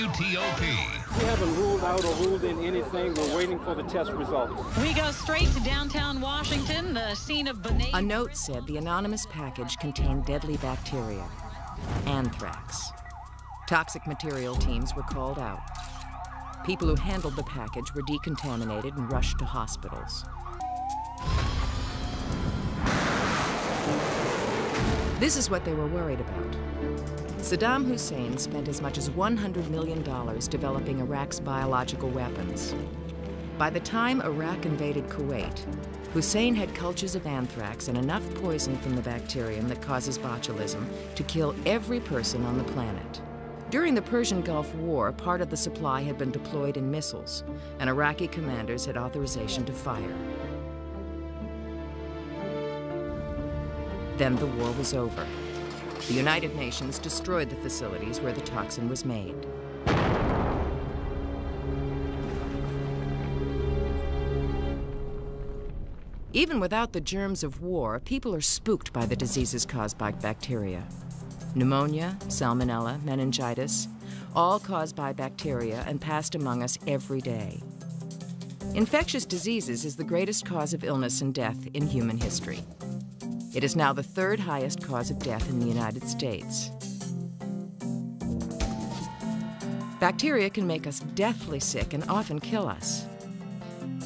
WTOP. We haven't ruled out or ruled in anything. We're waiting for the test results. We go straight to downtown Washington, the scene of B'nai. A note said the anonymous package contained deadly bacteria, anthrax. Toxic material teams were called out. People who handled the package were decontaminated and rushed to hospitals. This is what they were worried about. Saddam Hussein spent as much as $100 million developing Iraq's biological weapons. By the time Iraq invaded Kuwait, Hussein had cultures of anthrax and enough poison from the bacterium that causes botulism to kill every person on the planet. During the Persian Gulf War, part of the supply had been deployed in missiles, and Iraqi commanders had authorization to fire. Then the war was over. The United Nations destroyed the facilities where the toxin was made. Even without the germs of war, people are spooked by the diseases caused by bacteria. Pneumonia, salmonella, meningitis, all caused by bacteria and passed among us every day. Infectious diseases is the greatest cause of illness and death in human history. It is now the third highest cause of death in the United States. Bacteria can make us deathly sick and often kill us.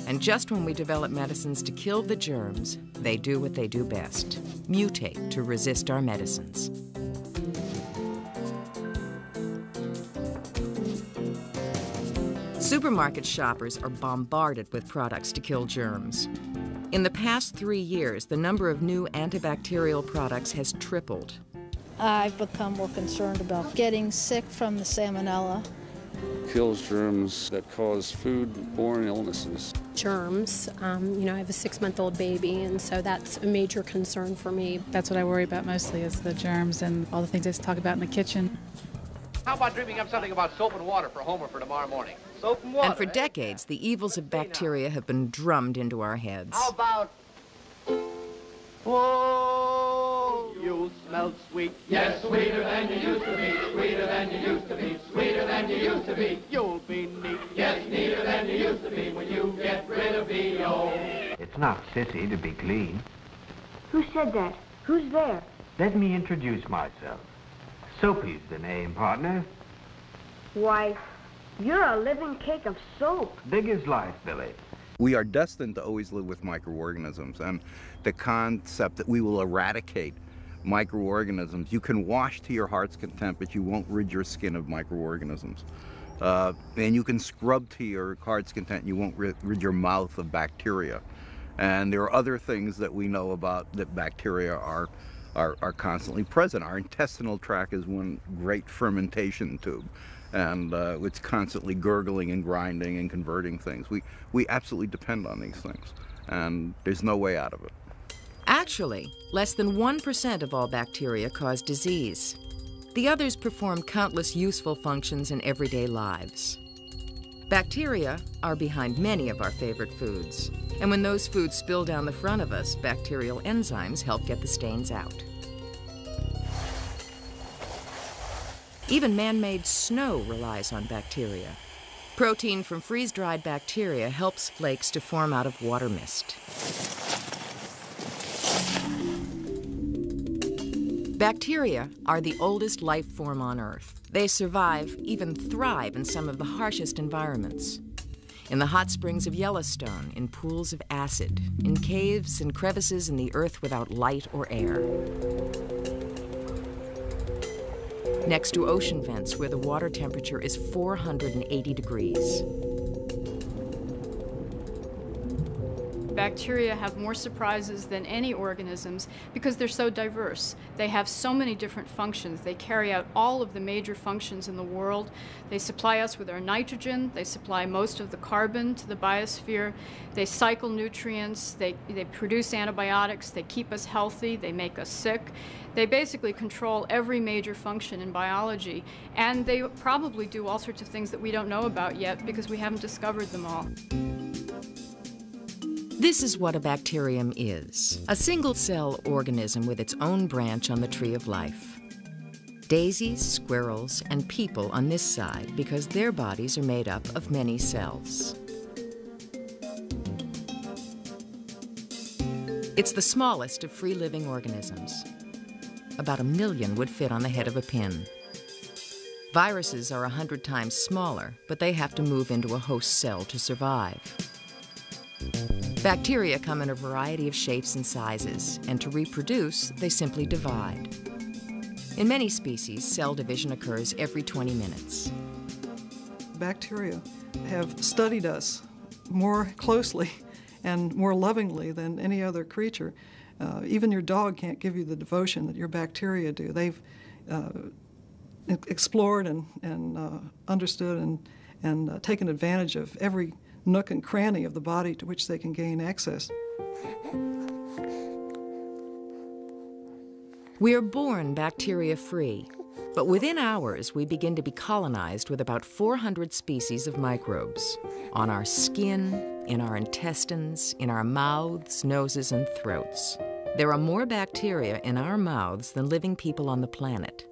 And just when we develop medicines to kill the germs, they do what they do best mutate to resist our medicines. Supermarket shoppers are bombarded with products to kill germs. In the past three years, the number of new antibacterial products has tripled. I've become more concerned about getting sick from the salmonella. Kills germs that cause food-borne illnesses. Germs. Um, you know, I have a six-month-old baby, and so that's a major concern for me. That's what I worry about mostly is the germs and all the things I talk about in the kitchen. How about dreaming up something about soap and water for Homer for tomorrow morning? Soap and water. And for decades, the evils of bacteria have been drummed into our heads. How about? Whoa, you smell sweet. Yes, sweeter than you used to be, sweeter than you used to be, sweeter than you used to be. You'll be neat. Yes, neater than you used to be when you get rid of B.O. It's not sissy to be clean. Who said that? Who's there? Let me introduce myself. Soapy's the name, partner. Why, you're a living cake of soap. Big as life, Billy. We are destined to always live with microorganisms, and the concept that we will eradicate microorganisms, you can wash to your heart's content, but you won't rid your skin of microorganisms. Uh, and you can scrub to your heart's content, you won't rid, rid your mouth of bacteria. And there are other things that we know about that bacteria are are, are constantly present. Our intestinal tract is one great fermentation tube and uh, it's constantly gurgling and grinding and converting things. We, we absolutely depend on these things and there's no way out of it. Actually, less than 1% of all bacteria cause disease. The others perform countless useful functions in everyday lives. Bacteria are behind many of our favorite foods. And when those foods spill down the front of us, bacterial enzymes help get the stains out. Even man-made snow relies on bacteria. Protein from freeze-dried bacteria helps flakes to form out of water mist. Bacteria are the oldest life form on Earth. They survive, even thrive, in some of the harshest environments in the hot springs of Yellowstone, in pools of acid, in caves and crevices in the earth without light or air. Next to ocean vents where the water temperature is 480 degrees. Bacteria have more surprises than any organisms because they're so diverse. They have so many different functions. They carry out all of the major functions in the world. They supply us with our nitrogen. They supply most of the carbon to the biosphere. They cycle nutrients. They, they produce antibiotics. They keep us healthy. They make us sick. They basically control every major function in biology. And they probably do all sorts of things that we don't know about yet because we haven't discovered them all. This is what a bacterium is a single cell organism with its own branch on the tree of life. Daisies, squirrels, and people on this side because their bodies are made up of many cells. It's the smallest of free-living organisms. About a million would fit on the head of a pin. Viruses are a hundred times smaller, but they have to move into a host cell to survive. Bacteria come in a variety of shapes and sizes, and to reproduce, they simply divide. In many species, cell division occurs every 20 minutes. Bacteria have studied us more closely and more lovingly than any other creature. Uh, even your dog can't give you the devotion that your bacteria do. They've uh, explored and, and uh, understood and, and uh, taken advantage of every nook and cranny of the body to which they can gain access. We are born bacteria free, but within hours we begin to be colonized with about 400 species of microbes on our skin, in our intestines, in our mouths, noses, and throats. There are more bacteria in our mouths than living people on the planet,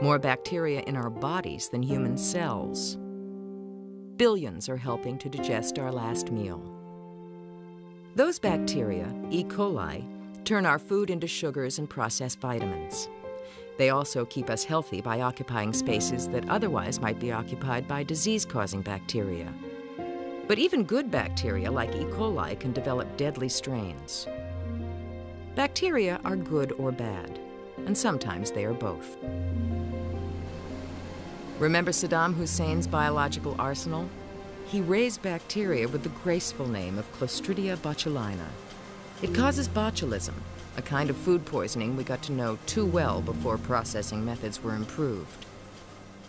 more bacteria in our bodies than human cells. Billions are helping to digest our last meal. Those bacteria, E. coli, turn our food into sugars and process vitamins. They also keep us healthy by occupying spaces that otherwise might be occupied by disease-causing bacteria. But even good bacteria like E. coli can develop deadly strains. Bacteria are good or bad, and sometimes they are both. Remember Saddam Hussein's biological arsenal? He raised bacteria with the graceful name of Clostridia botulinum. It causes botulism, a kind of food poisoning we got to know too well before processing methods were improved.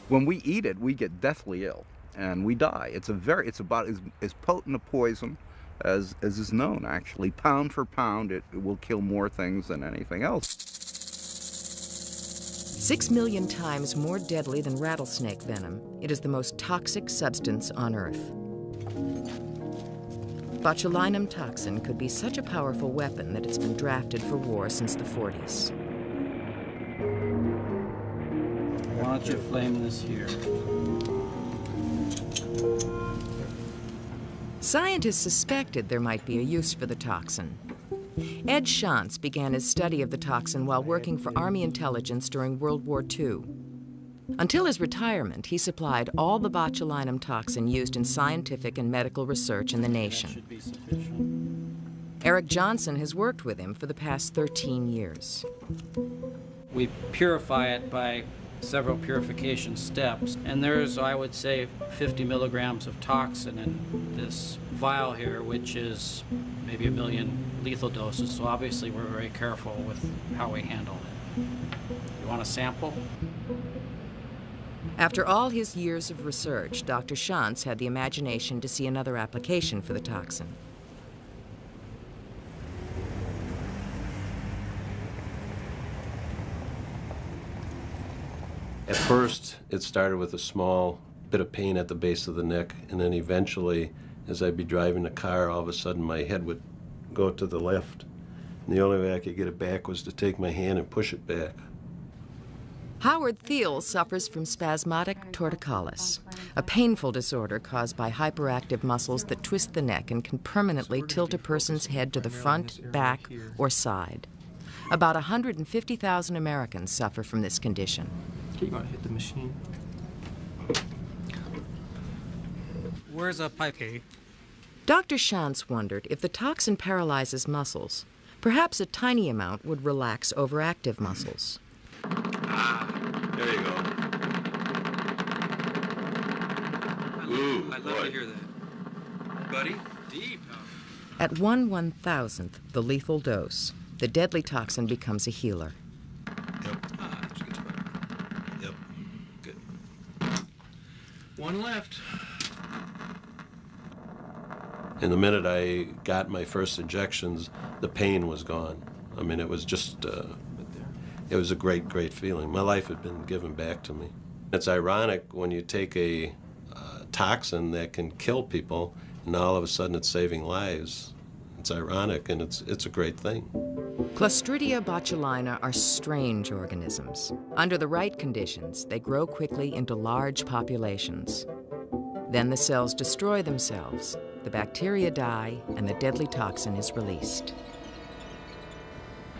When we eat it, we get deathly ill and we die. It's a very, it's about as, as potent a poison as, as is known actually. Pound for pound, it, it will kill more things than anything else. Six million times more deadly than rattlesnake venom, it is the most toxic substance on Earth. Botulinum toxin could be such a powerful weapon that it's been drafted for war since the 40s. Why don't you flame this here? Scientists suspected there might be a use for the toxin. Ed Schantz began his study of the toxin while working for Army intelligence during World War II. Until his retirement, he supplied all the botulinum toxin used in scientific and medical research in the nation. Eric Johnson has worked with him for the past 13 years. We purify it by several purification steps, and there's, I would say, 50 milligrams of toxin in this vial here, which is maybe a million lethal doses, so obviously we're very careful with how we handle it. You want a sample? After all his years of research, Dr. Schantz had the imagination to see another application for the toxin. At first, it started with a small bit of pain at the base of the neck, and then eventually, as I'd be driving the car, all of a sudden my head would go to the left. And the only way I could get it back was to take my hand and push it back. Howard Thiel suffers from spasmodic torticollis, a painful disorder caused by hyperactive muscles that twist the neck and can permanently tilt a person's head to the front, back, or side. About 150,000 Americans suffer from this condition. You want to hit the machine? Where's a pipe? Dr. Schantz wondered if the toxin paralyzes muscles, perhaps a tiny amount would relax overactive muscles. Ah, there you go. Ooh, I'd love boy. to hear that. Buddy? Deep. At one one thousandth the lethal dose, the deadly toxin becomes a healer. Yep. Yep. Good. One left. And the minute I got my first injections, the pain was gone. I mean, it was just, uh, it was a great, great feeling. My life had been given back to me. It's ironic when you take a uh, toxin that can kill people, and all of a sudden it's saving lives. It's ironic, and it's, it's a great thing. Clostridia botulinum are strange organisms. Under the right conditions, they grow quickly into large populations. Then the cells destroy themselves, the bacteria die, and the deadly toxin is released.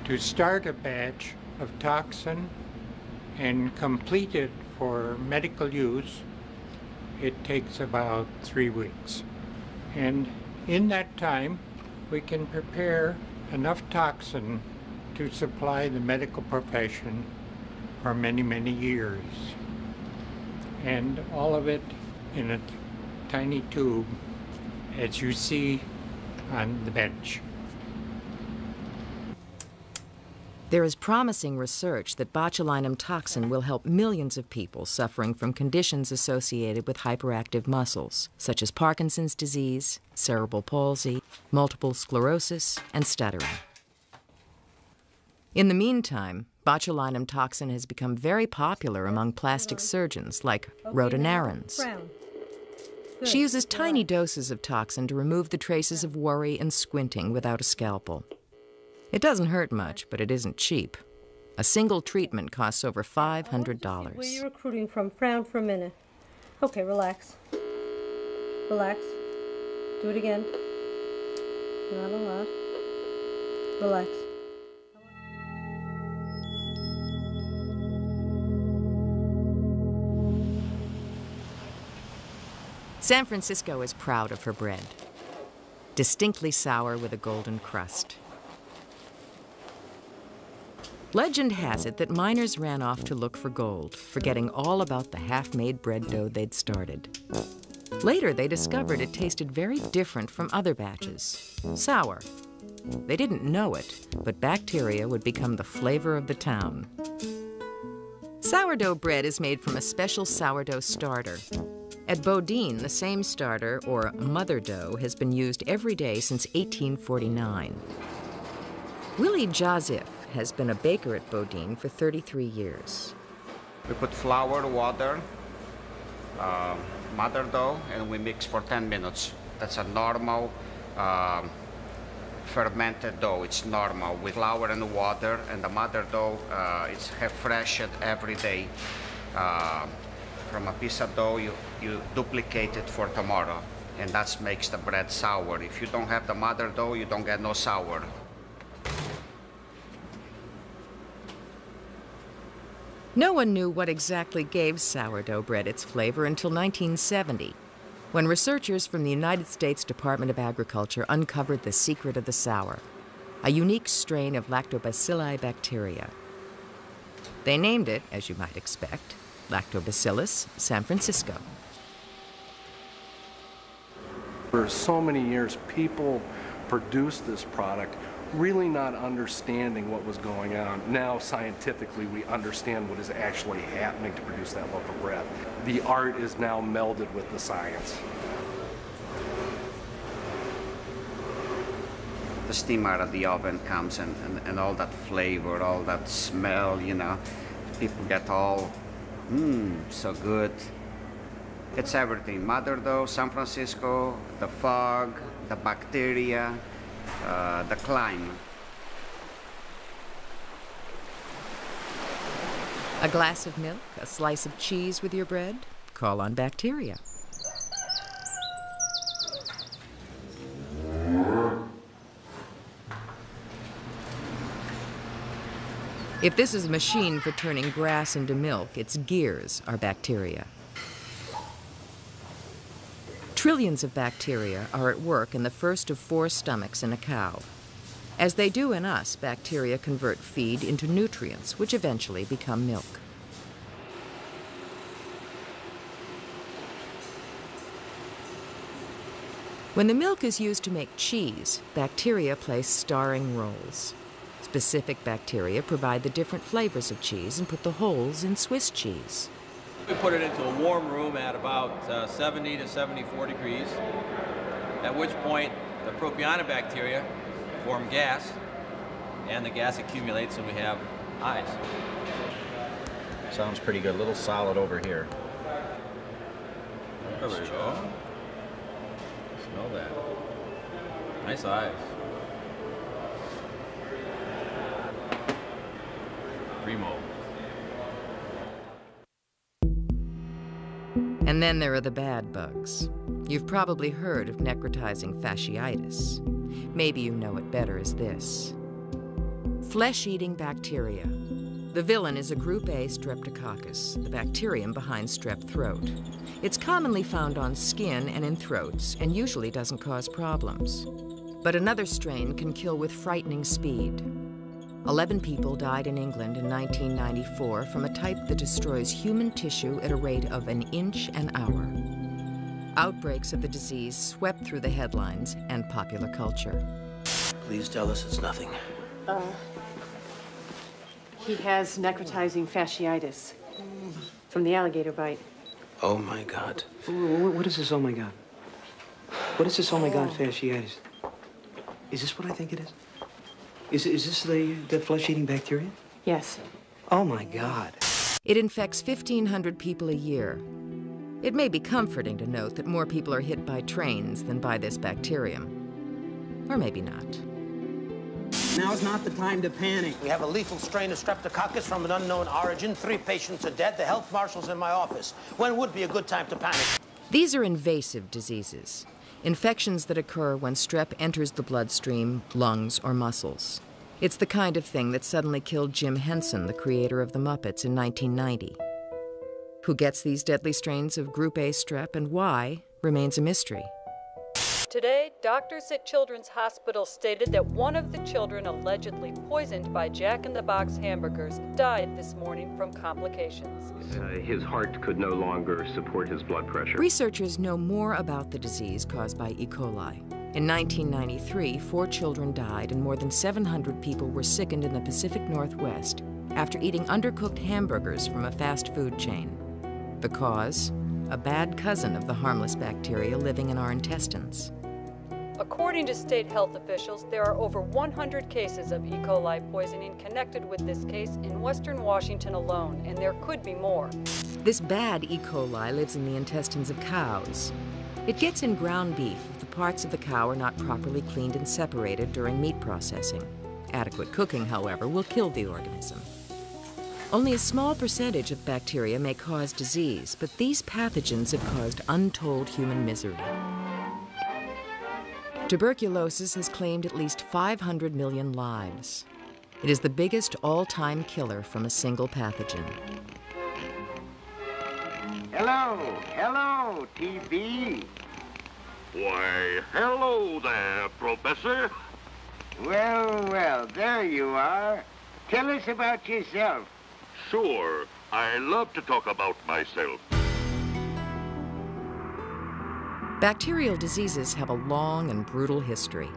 To start a batch of toxin and complete it for medical use, it takes about three weeks. And in that time, we can prepare enough toxin to supply the medical profession for many, many years. And all of it in a tiny tube, as you see on the bench. There is promising research that botulinum toxin will help millions of people suffering from conditions associated with hyperactive muscles, such as Parkinson's disease, cerebral palsy, multiple sclerosis, and stuttering. In the meantime, botulinum toxin has become very popular among plastic surgeons like Rhoda Narins. She uses tiny doses of toxin to remove the traces of worry and squinting without a scalpel. It doesn't hurt much, but it isn't cheap. A single treatment costs over $500. Where you're recruiting from, frown for a minute. Okay, relax. Relax. Do it again. Not a lot. Relax. San Francisco is proud of her bread. Distinctly sour with a golden crust. Legend has it that miners ran off to look for gold, forgetting all about the half-made bread dough they'd started. Later, they discovered it tasted very different from other batches, sour. They didn't know it, but bacteria would become the flavor of the town. Sourdough bread is made from a special sourdough starter. At Boudin, the same starter, or mother dough, has been used every day since 1849. Willie Joseph has been a baker at Boudin for 33 years. We put flour, water, uh, mother dough, and we mix for 10 minutes. That's a normal uh, fermented dough. It's normal with flour and water, and the mother dough uh, it's refreshed every day. Uh, from a piece of dough, you, you duplicate it for tomorrow, and that makes the bread sour. If you don't have the mother dough, you don't get no sour. No one knew what exactly gave sourdough bread its flavor until 1970, when researchers from the United States Department of Agriculture uncovered the secret of the sour, a unique strain of lactobacilli bacteria. They named it, as you might expect, Lactobacillus San Francisco. For so many years, people produced this product really not understanding what was going on. Now, scientifically, we understand what is actually happening to produce that loaf of bread. The art is now melded with the science. The steam out of the oven comes and, and, and all that flavor, all that smell, you know, people get all, mmm, so good. It's everything. Mother dough, San Francisco, the fog, the bacteria, uh, the climb. A glass of milk, a slice of cheese with your bread? Call on bacteria. If this is a machine for turning grass into milk, its gears are bacteria. Trillions of bacteria are at work in the first of four stomachs in a cow. As they do in us, bacteria convert feed into nutrients, which eventually become milk. When the milk is used to make cheese, bacteria play starring roles. Specific bacteria provide the different flavors of cheese and put the holes in Swiss cheese. We put it into a warm room at about uh, 70 to 74 degrees, at which point the propionibacteria form gas, and the gas accumulates and we have eyes. Sounds pretty good. A little solid over here. There we go. Smell that. Nice eyes. Primo. And then there are the bad bugs. You've probably heard of necrotizing fasciitis. Maybe you know it better as this flesh eating bacteria. The villain is a group A streptococcus, the bacterium behind strep throat. It's commonly found on skin and in throats and usually doesn't cause problems. But another strain can kill with frightening speed. 11 people died in England in 1994 from a type that destroys human tissue at a rate of an inch an hour. Outbreaks of the disease swept through the headlines and popular culture. Please tell us it's nothing. Uh, he has necrotizing fasciitis from the alligator bite. Oh my God. What is this? Oh my God. What is this? Oh my God, fasciitis. Is this what I think it is? Is, is this the, the flesh-eating bacteria? Yes. Oh my God. It infects 1,500 people a year. It may be comforting to note that more people are hit by trains than by this bacterium. Or maybe not. Now's not the time to panic. We have a lethal strain of streptococcus from an unknown origin. Three patients are dead. The health marshal's in my office. When would be a good time to panic? These are invasive diseases, infections that occur when strep enters the bloodstream, lungs, or muscles. It's the kind of thing that suddenly killed Jim Henson, the creator of the Muppets, in 1990. Who gets these deadly strains of Group A strep and why remains a mystery. Today, doctors at Children's Hospital stated that one of the children allegedly poisoned by Jack in the Box hamburgers died this morning from complications. Uh, his heart could no longer support his blood pressure. Researchers know more about the disease caused by E. coli. In 1993, four children died and more than 700 people were sickened in the Pacific Northwest after eating undercooked hamburgers from a fast food chain. The cause? A bad cousin of the harmless bacteria living in our intestines. According to state health officials, there are over 100 cases of E. coli poisoning connected with this case in western Washington alone, and there could be more. This bad E. coli lives in the intestines of cows. It gets in ground beef if the parts of the cow are not properly cleaned and separated during meat processing. Adequate cooking, however, will kill the organism. Only a small percentage of bacteria may cause disease, but these pathogens have caused untold human misery. Tuberculosis has claimed at least 500 million lives. It is the biggest all-time killer from a single pathogen. Hello, hello, TB. Why, hello there, Professor. Well, well, there you are. Tell us about yourself. Sure, I love to talk about myself. Bacterial diseases have a long and brutal history.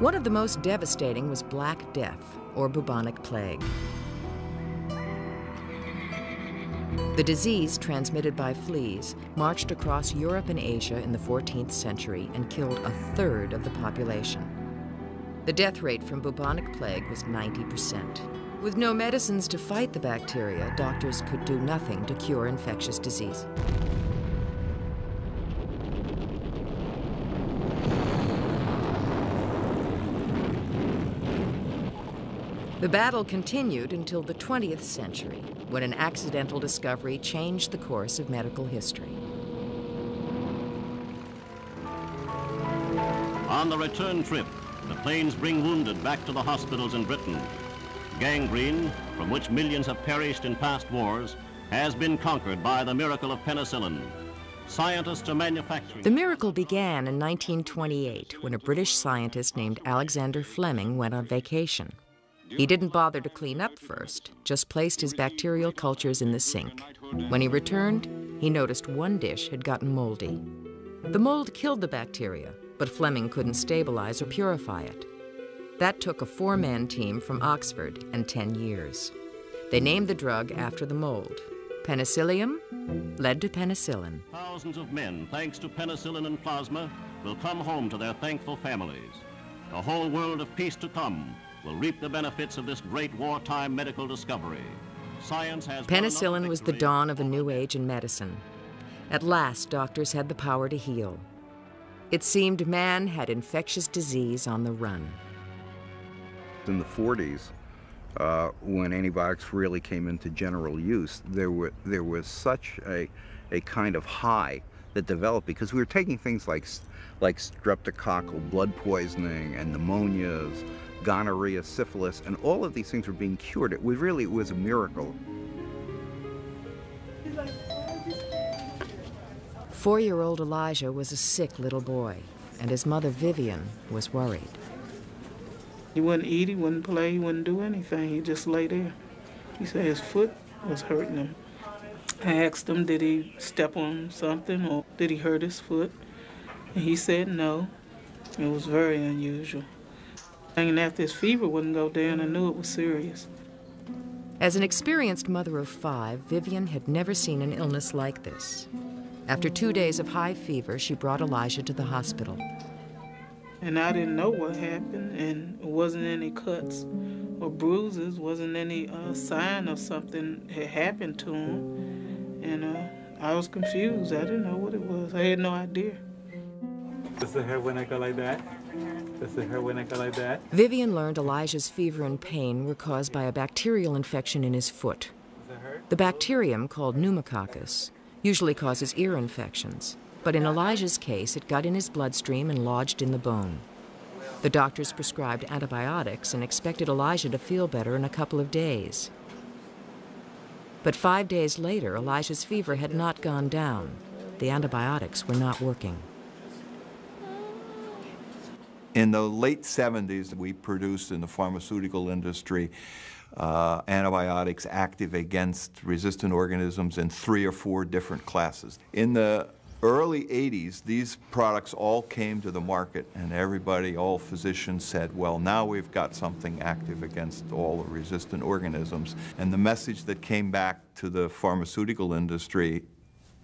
One of the most devastating was Black Death, or bubonic plague. The disease, transmitted by fleas, marched across Europe and Asia in the 14th century and killed a third of the population. The death rate from bubonic plague was 90%. With no medicines to fight the bacteria, doctors could do nothing to cure infectious disease. The battle continued until the 20th century, when an accidental discovery changed the course of medical history. On the return trip, the planes bring wounded back to the hospitals in Britain. Gangrene, from which millions have perished in past wars, has been conquered by the miracle of penicillin. Scientists are manufacturing... The miracle began in 1928 when a British scientist named Alexander Fleming went on vacation. He didn't bother to clean up first, just placed his bacterial cultures in the sink. When he returned, he noticed one dish had gotten moldy. The mold killed the bacteria, but Fleming couldn't stabilize or purify it. That took a four-man team from Oxford and 10 years. They named the drug after the mold. Penicillium led to penicillin. Thousands of men, thanks to penicillin and plasma, will come home to their thankful families. The whole world of peace to come will reap the benefits of this great wartime medical discovery. Science has Penicillin was the dawn of a new age in medicine. At last, doctors had the power to heal. It seemed man had infectious disease on the run. In the 40s, uh, when antibiotics really came into general use, there, were, there was such a, a kind of high that developed because we were taking things like, like streptococcal blood poisoning and pneumonias, gonorrhea, syphilis, and all of these things were being cured. It was really it was a miracle. Four-year-old Elijah was a sick little boy, and his mother Vivian was worried. He wouldn't eat, he wouldn't play, he wouldn't do anything. He just lay there. He said his foot was hurting him. I asked him, did he step on something or did he hurt his foot? And he said no. It was very unusual. And after his fever wouldn't go down, I knew it was serious. As an experienced mother of five, Vivian had never seen an illness like this. After two days of high fever, she brought Elijah to the hospital. And I didn't know what happened, and it wasn't any cuts or bruises, wasn't any uh, sign of something had happened to him. And uh, I was confused. I didn't know what it was. I had no idea. Does the hair when I go like that? Does the hair when I go like that? Vivian learned Elijah's fever and pain were caused by a bacterial infection in his foot. The bacterium, called pneumococcus, usually causes ear infections, but in Elijah's case, it got in his bloodstream and lodged in the bone. The doctors prescribed antibiotics and expected Elijah to feel better in a couple of days. But five days later, Elijah's fever had not gone down. The antibiotics were not working. In the late 70s, we produced in the pharmaceutical industry uh, antibiotics active against resistant organisms in three or four different classes. In the early 80s, these products all came to the market, and everybody, all physicians said, well, now we've got something active against all the resistant organisms. And the message that came back to the pharmaceutical industry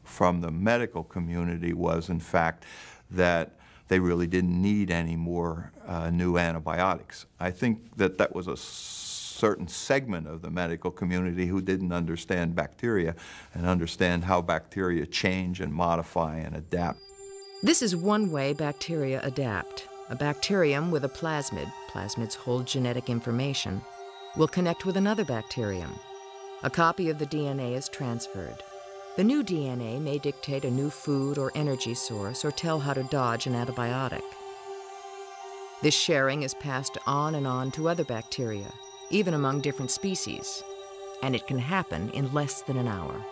from the medical community was, in fact, that they really didn't need any more uh, new antibiotics. I think that that was a certain segment of the medical community who didn't understand bacteria and understand how bacteria change and modify and adapt. This is one way bacteria adapt. A bacterium with a plasmid, plasmids hold genetic information, will connect with another bacterium. A copy of the DNA is transferred. The new DNA may dictate a new food or energy source or tell how to dodge an antibiotic. This sharing is passed on and on to other bacteria, even among different species, and it can happen in less than an hour.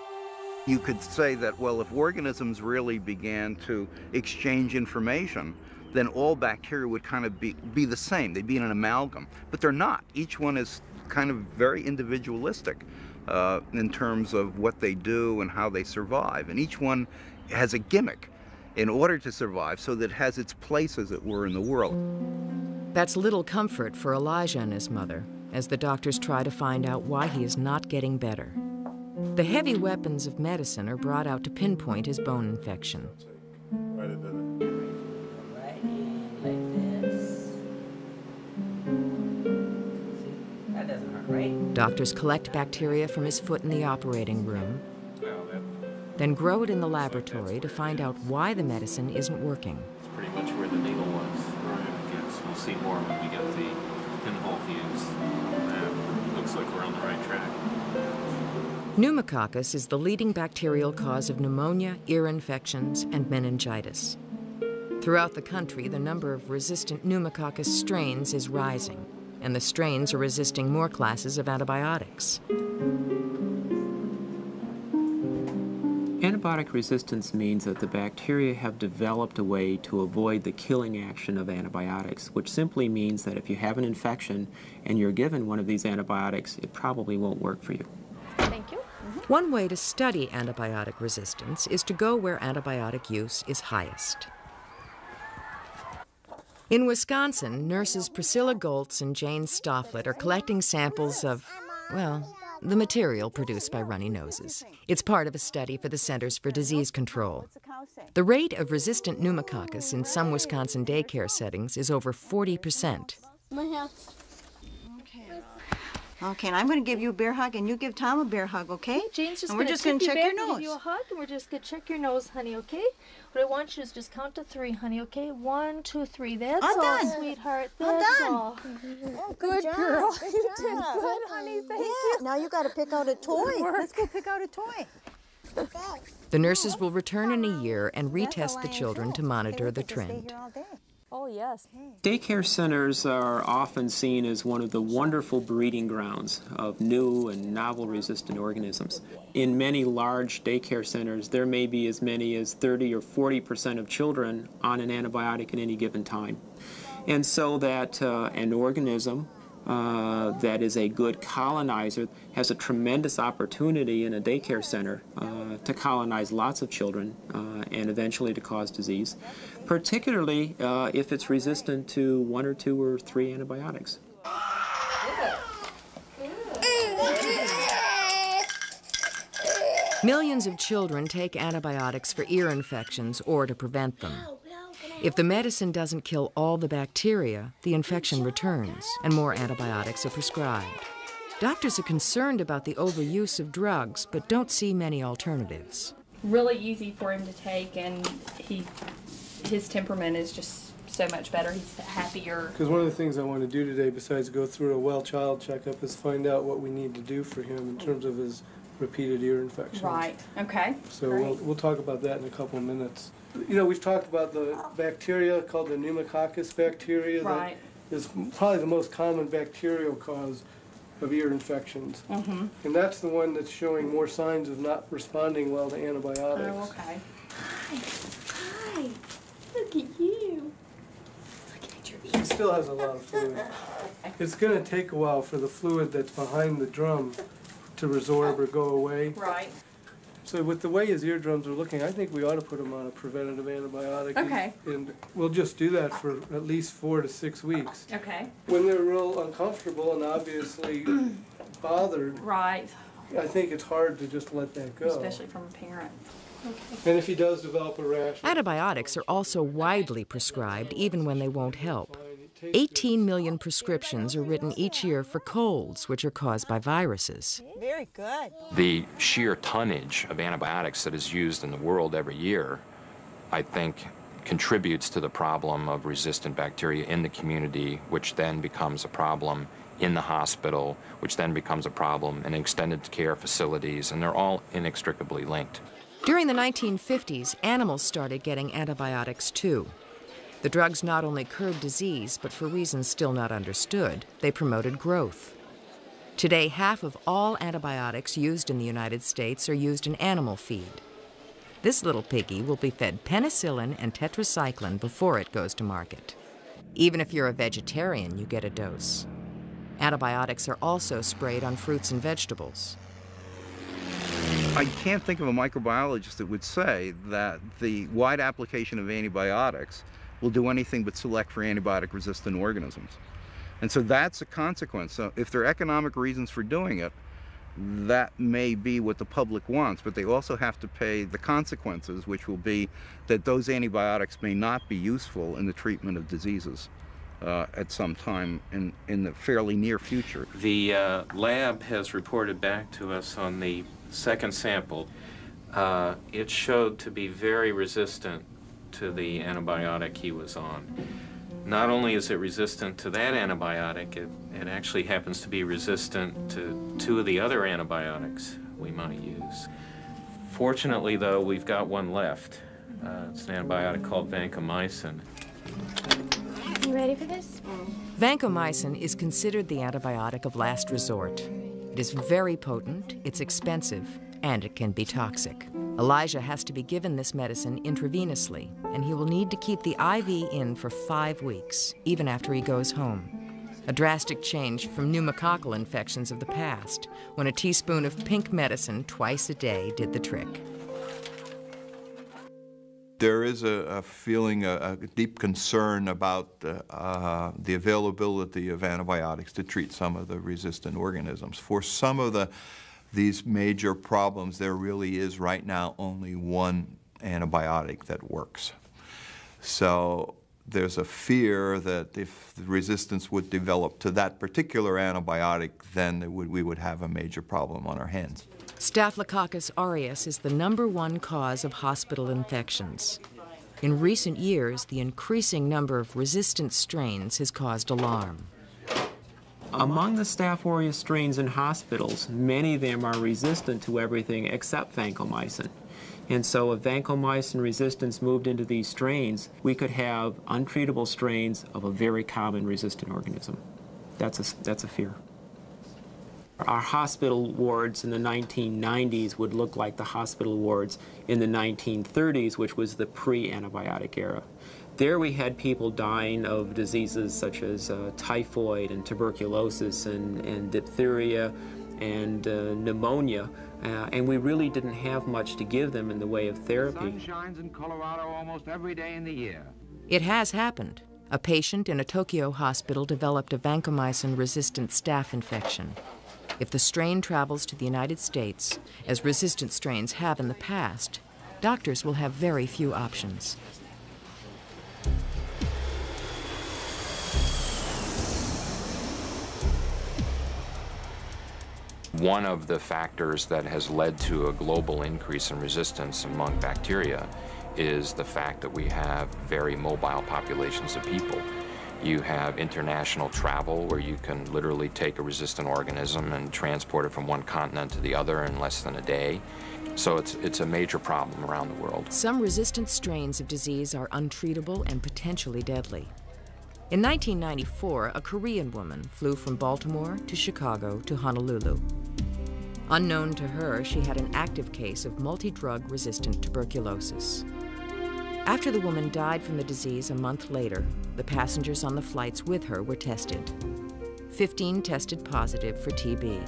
You could say that, well, if organisms really began to exchange information, then all bacteria would kind of be, be the same. They'd be in an amalgam. But they're not. Each one is kind of very individualistic uh, in terms of what they do and how they survive. And each one has a gimmick in order to survive so that it has its place, as it were, in the world. That's little comfort for Elijah and his mother as the doctors try to find out why he is not getting better. The heavy weapons of medicine are brought out to pinpoint his bone infection. Doctors collect bacteria from his foot in the operating room, then grow it in the laboratory to find out why the medicine isn't working. It's pretty much where the needle was. We'll see more when we get pinhole. That um, looks like we're on the right track. Pneumococcus is the leading bacterial cause of pneumonia, ear infections, and meningitis. Throughout the country, the number of resistant pneumococcus strains is rising, and the strains are resisting more classes of antibiotics. Antibiotic resistance means that the bacteria have developed a way to avoid the killing action of antibiotics, which simply means that if you have an infection and you're given one of these antibiotics, it probably won't work for you. Thank you. Mm-hmm. One way to study antibiotic resistance is to go where antibiotic use is highest. In Wisconsin, nurses Priscilla Goltz and Jane Stofflet are collecting samples of, well, the material produced by runny noses. It's part of a study for the Centers for Disease Control. The rate of resistant pneumococcus in some Wisconsin daycare settings is over 40%. Okay, and I'm going to give you a bear hug, and you give Tom a bear hug, okay? Jane's just and we're gonna just going to check your nose. Give you a hug, and we're just gonna check your nose, honey. Okay? What I want you to do is just count to three, honey. Okay? One, two, three. That's I'm all, done. sweetheart. I'm That's done. all. Oh, good job, girl. good you did good, honey. Thank yeah, you. now you got to pick out a toy. Let's go pick out a toy. The nurses will return in a year and retest the children to monitor the trend. Oh yes. Daycare centers are often seen as one of the wonderful breeding grounds of new and novel resistant organisms. In many large daycare centers, there may be as many as 30 or 40 percent of children on an antibiotic at any given time. And so that uh, an organism uh, that is a good colonizer has a tremendous opportunity in a daycare center uh, to colonize lots of children uh, and eventually to cause disease, particularly uh, if it's resistant to one or two or three antibiotics. Millions of children take antibiotics for ear infections or to prevent them. If the medicine doesn't kill all the bacteria, the infection returns and more antibiotics are prescribed. Doctors are concerned about the overuse of drugs, but don't see many alternatives. really easy for him to take, and he his temperament is just so much better. He's happier. Because one of the things I want to do today, besides go through a well child checkup, is find out what we need to do for him in terms of his repeated ear infections. Right. Okay. So Great. we'll, we'll talk about that in a couple of minutes. You know, we've talked about the bacteria called the pneumococcus bacteria. Right. That is probably the most common bacterial cause of ear infections. Mhm. And that's the one that's showing more signs of not responding well to antibiotics. Oh, okay. Hi. Look at you. Look at your ears. He still has a lot of fluid. It's going to take a while for the fluid that's behind the drum to resorb or go away. Right. So with the way his eardrums are looking, I think we ought to put him on a preventative antibiotic. Okay. And we'll just do that for at least four to six weeks. Okay. When they're real uncomfortable and obviously bothered, Right. I think it's hard to just let that go. Especially from a parent. Okay. And if he does develop a rash, Antibiotics are also widely prescribed even when they won't help. 18 million prescriptions are written each year for colds, which are caused by viruses. Very good. The sheer tonnage of antibiotics that is used in the world every year, I think, contributes to the problem of resistant bacteria in the community, which then becomes a problem in the hospital, which then becomes a problem in extended care facilities, and they're all inextricably linked. During the 1950s, animals started getting antibiotics too. The drugs not only curbed disease, but for reasons still not understood, they promoted growth. Today, half of all antibiotics used in the United States are used in animal feed. This little piggy will be fed penicillin and tetracycline before it goes to market. Even if you're a vegetarian, you get a dose. Antibiotics are also sprayed on fruits and vegetables. I can't think of a microbiologist that would say that the wide application of antibiotics will do anything but select for antibiotic resistant organisms. And so that's a consequence. So if there are economic reasons for doing it, that may be what the public wants, but they also have to pay the consequences, which will be that those antibiotics may not be useful in the treatment of diseases uh, at some time in, in the fairly near future. The uh, lab has reported back to us on the second sample. Uh, it showed to be very resistant to the antibiotic he was on. Not only is it resistant to that antibiotic, it, it actually happens to be resistant to two of the other antibiotics we might use. Fortunately, though, we've got one left. Uh, it's an antibiotic called vancomycin. You ready for this? Vancomycin is considered the antibiotic of last resort. It is very potent, it's expensive, and it can be toxic. Elijah has to be given this medicine intravenously, and he will need to keep the IV in for five weeks, even after he goes home. A drastic change from pneumococcal infections of the past, when a teaspoon of pink medicine twice a day did the trick. There is a, a feeling, a, a deep concern about uh, the availability of antibiotics to treat some of the resistant organisms. For some of the these major problems, there really is right now only one antibiotic that works. So there's a fear that if the resistance would develop to that particular antibiotic, then would, we would have a major problem on our hands. Staphylococcus aureus is the number one cause of hospital infections. In recent years, the increasing number of resistant strains has caused alarm. Among the Staph aureus strains in hospitals, many of them are resistant to everything except vancomycin. And so if vancomycin resistance moved into these strains, we could have untreatable strains of a very common resistant organism. That's a, that's a fear. Our hospital wards in the 1990s would look like the hospital wards in the 1930s, which was the pre-antibiotic era. There we had people dying of diseases such as uh, typhoid and tuberculosis and, and diphtheria and uh, pneumonia, uh, and we really didn't have much to give them in the way of therapy. sun shines in Colorado almost every day in the year. It has happened. A patient in a Tokyo hospital developed a vancomycin-resistant staph infection. If the strain travels to the United States, as resistant strains have in the past, doctors will have very few options. One of the factors that has led to a global increase in resistance among bacteria is the fact that we have very mobile populations of people. You have international travel where you can literally take a resistant organism and transport it from one continent to the other in less than a day. So it's, it's a major problem around the world. Some resistant strains of disease are untreatable and potentially deadly. In 1994, a Korean woman flew from Baltimore to Chicago to Honolulu. Unknown to her, she had an active case of multi-drug resistant tuberculosis. After the woman died from the disease a month later, the passengers on the flights with her were tested. 15 tested positive for TB.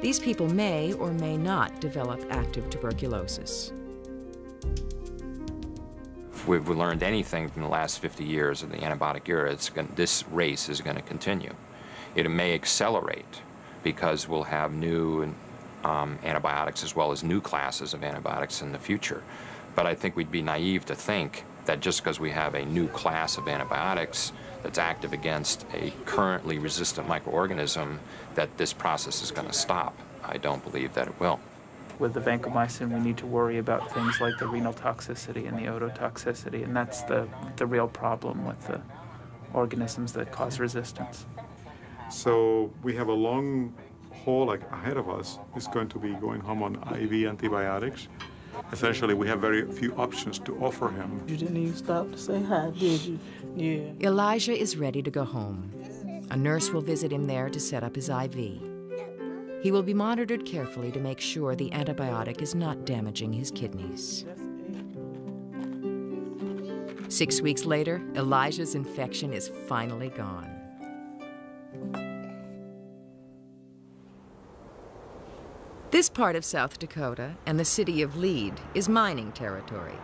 These people may or may not develop active tuberculosis. If we've learned anything from the last 50 years of the antibiotic era, it's going, this race is going to continue. It may accelerate because we'll have new um, antibiotics as well as new classes of antibiotics in the future. But I think we'd be naive to think that just because we have a new class of antibiotics that's active against a currently resistant microorganism, that this process is going to stop. I don't believe that it will. With the vancomycin, we need to worry about things like the renal toxicity and the ototoxicity, and that's the, the real problem with the organisms that cause resistance. So we have a long haul like, ahead of us. It's going to be going home on IV antibiotics. Essentially, we have very few options to offer him. You didn't even stop to say hi, did you? Yeah. Elijah is ready to go home. A nurse will visit him there to set up his IV. He will be monitored carefully to make sure the antibiotic is not damaging his kidneys. Six weeks later, Elijah's infection is finally gone. This part of South Dakota and the city of Lead is mining territory.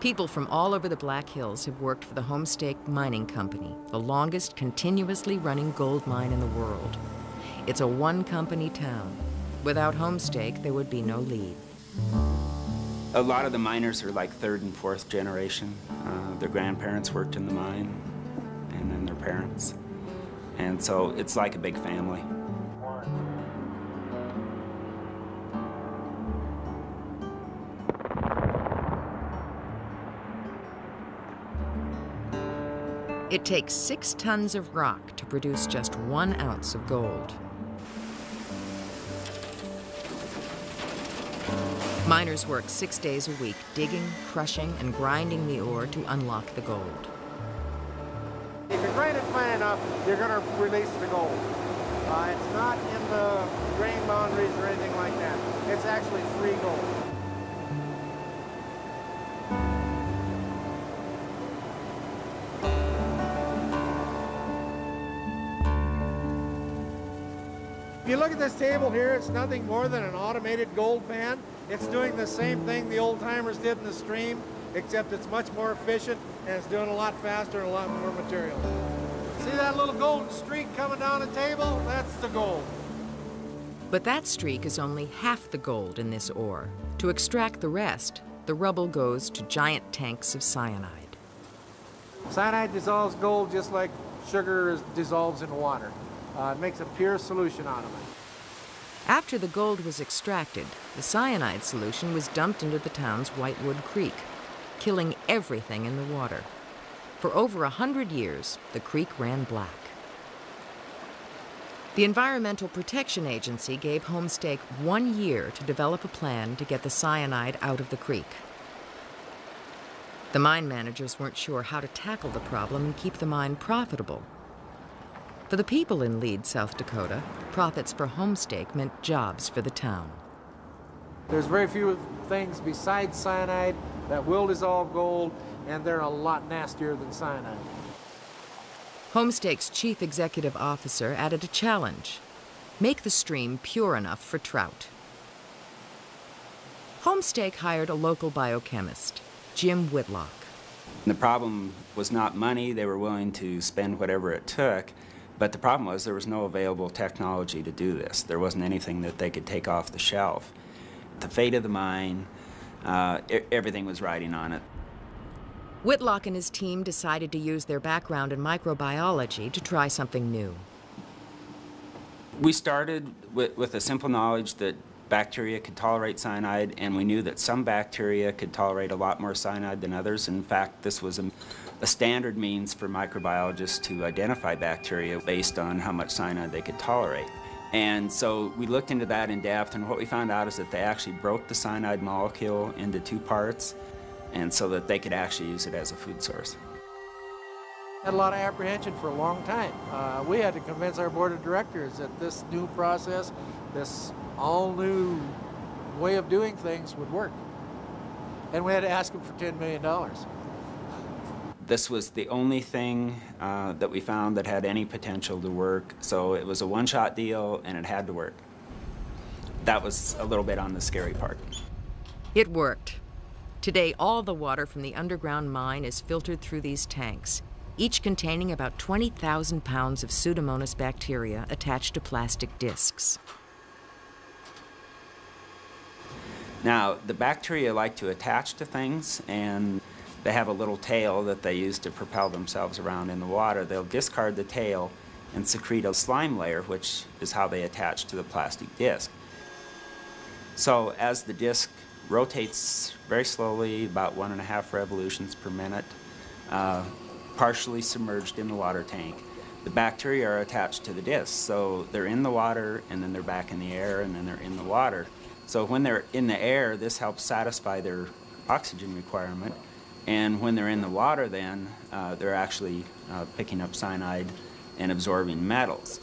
People from all over the Black Hills have worked for the Homestake Mining Company, the longest continuously running gold mine in the world. It's a one company town. Without Homestake, there would be no Lead. A lot of the miners are like third and fourth generation. Uh, their grandparents worked in the mine, and then their parents. And so it's like a big family. It takes six tons of rock to produce just one ounce of gold. Miners work six days a week, digging, crushing, and grinding the ore to unlock the gold. If you grind it fine enough, you're going to release the gold. Uh, it's not in the grain boundaries or anything like that. It's actually free gold. Look at this table here, it's nothing more than an automated gold pan. It's doing the same thing the old timers did in the stream, except it's much more efficient and it's doing a lot faster and a lot more material. See that little golden streak coming down the table? That's the gold. But that streak is only half the gold in this ore. To extract the rest, the rubble goes to giant tanks of cyanide. Cyanide dissolves gold just like sugar is, dissolves in water. Uh, it makes a pure solution out of it. After the gold was extracted, the cyanide solution was dumped into the town's Whitewood Creek, killing everything in the water. For over a hundred years, the creek ran black. The Environmental Protection Agency gave Homestake one year to develop a plan to get the cyanide out of the creek. The mine managers weren't sure how to tackle the problem and keep the mine profitable. For the people in Lead, South Dakota, profits for Homestake meant jobs for the town. There's very few things besides cyanide that will dissolve gold, and they're a lot nastier than cyanide. Homestake's chief executive officer added a challenge make the stream pure enough for trout. Homestake hired a local biochemist, Jim Whitlock. The problem was not money, they were willing to spend whatever it took, but the problem was there was no available technology to do this. There wasn't anything that they could take off the shelf. The fate of the mine, uh, everything was riding on it. Whitlock and his team decided to use their background in microbiology to try something new. We started with, with a simple knowledge that bacteria could tolerate cyanide, and we knew that some bacteria could tolerate a lot more cyanide than others. In fact, this was a, a, standard means for microbiologists to identify bacteria based on how much cyanide they could tolerate. And so we looked into that in depth, and what we found out is that they actually broke the cyanide molecule into two parts, and so that they could actually use it as a food source. Had a lot of apprehension for a long time. Uh, we had to convince our board of directors that this new process, this all new way of doing things would work. And we had to ask them for $10 million. This was the only thing uh, that we found that had any potential to work, so it was a one-shot deal and it had to work. That was a little bit on the scary part. It worked. Today, all the water from the underground mine is filtered through these tanks, each containing about 20,000 pounds of Pseudomonas bacteria attached to plastic discs. Now, the bacteria like to attach to things, and they have a little tail that they use to propel themselves around in the water. They'll discard the tail and secrete a slime layer, which is how they attach to the plastic disc. So as the disc rotates very slowly, about one and a half revolutions per minute, uh, partially submerged in the water tank, the bacteria are attached to the disc. So they're in the water, and then they're back in the air, and then they're in the water. So when they're in the air, this helps satisfy their oxygen requirement. And when they're in the water, then uh, they're actually uh, picking up cyanide and absorbing metals.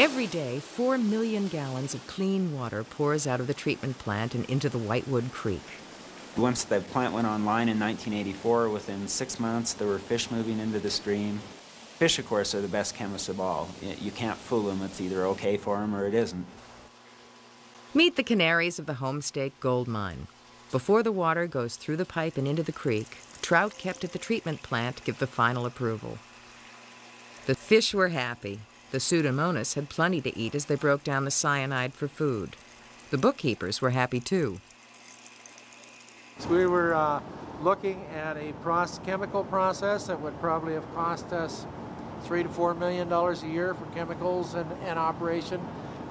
Every day, 4 million gallons of clean water pours out of the treatment plant and into the Whitewood Creek. Once the plant went online in 1984, within six months there were fish moving into the stream. Fish, of course, are the best chemists of all. You can't fool them. It's either okay for them or it isn't. Meet the canaries of the Homestake Gold Mine. Before the water goes through the pipe and into the creek, trout kept at the treatment plant give the final approval. The fish were happy. The Pseudomonas had plenty to eat as they broke down the cyanide for food. The bookkeepers were happy too. We were uh, looking at a process, chemical process that would probably have cost us three to four million dollars a year for chemicals and, and operation,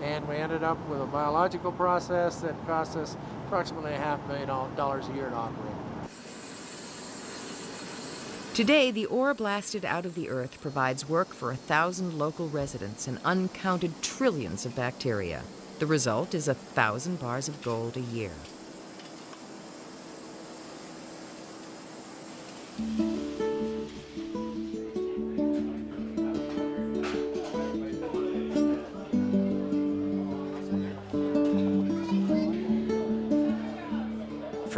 and we ended up with a biological process that cost us approximately a half million dollars a year to operate. Today, the ore blasted out of the earth provides work for a thousand local residents and uncounted trillions of bacteria. The result is a thousand bars of gold a year.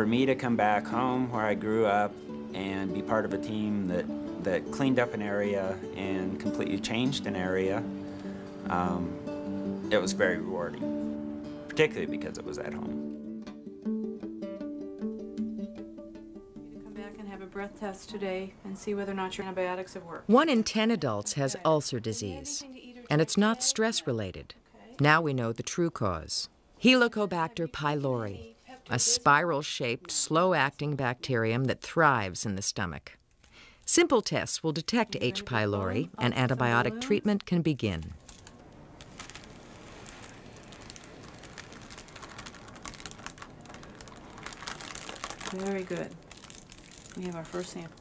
For me to come back home where I grew up and be part of a team that, that cleaned up an area and completely changed an area, um, it was very rewarding, particularly because it was at home. breath test today and see whether or not your antibiotics have worked. One in 10 adults has ulcer disease, and it's not stress related. Now we know the true cause. Helicobacter pylori, a spiral-shaped, slow-acting bacterium that thrives in the stomach. Simple tests will detect H. pylori and antibiotic treatment can begin. Very good. We have our first sample.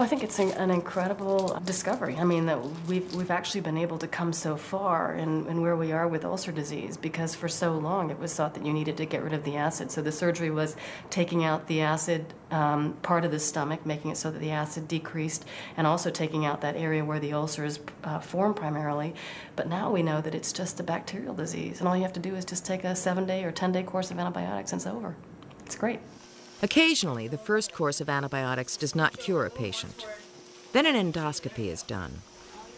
I think it's an, incredible discovery. I mean, that we've, we've actually been able to come so far in, in where we are with ulcer disease because for so long it was thought that you needed to get rid of the acid. So the surgery was taking out the acid um, part of the stomach, making it so that the acid decreased, and also taking out that area where the ulcers uh, form primarily. But now we know that it's just a bacterial disease, and all you have to do is just take a seven day or 10 day course of antibiotics and it's over. It's great. Occasionally, the first course of antibiotics does not cure a patient. Then an endoscopy is done.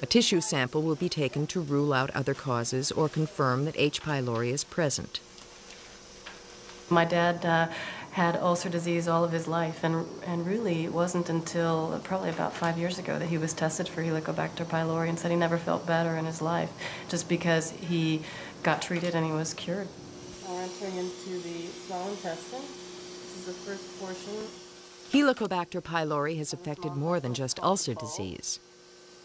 A tissue sample will be taken to rule out other causes or confirm that H. pylori is present. My dad uh, had ulcer disease all of his life, and, and really it wasn't until probably about five years ago that he was tested for Helicobacter pylori and said he never felt better in his life just because he got treated and he was cured. We're entering into the small intestine. This is the first portion. Helicobacter pylori has affected more than just ulcer disease.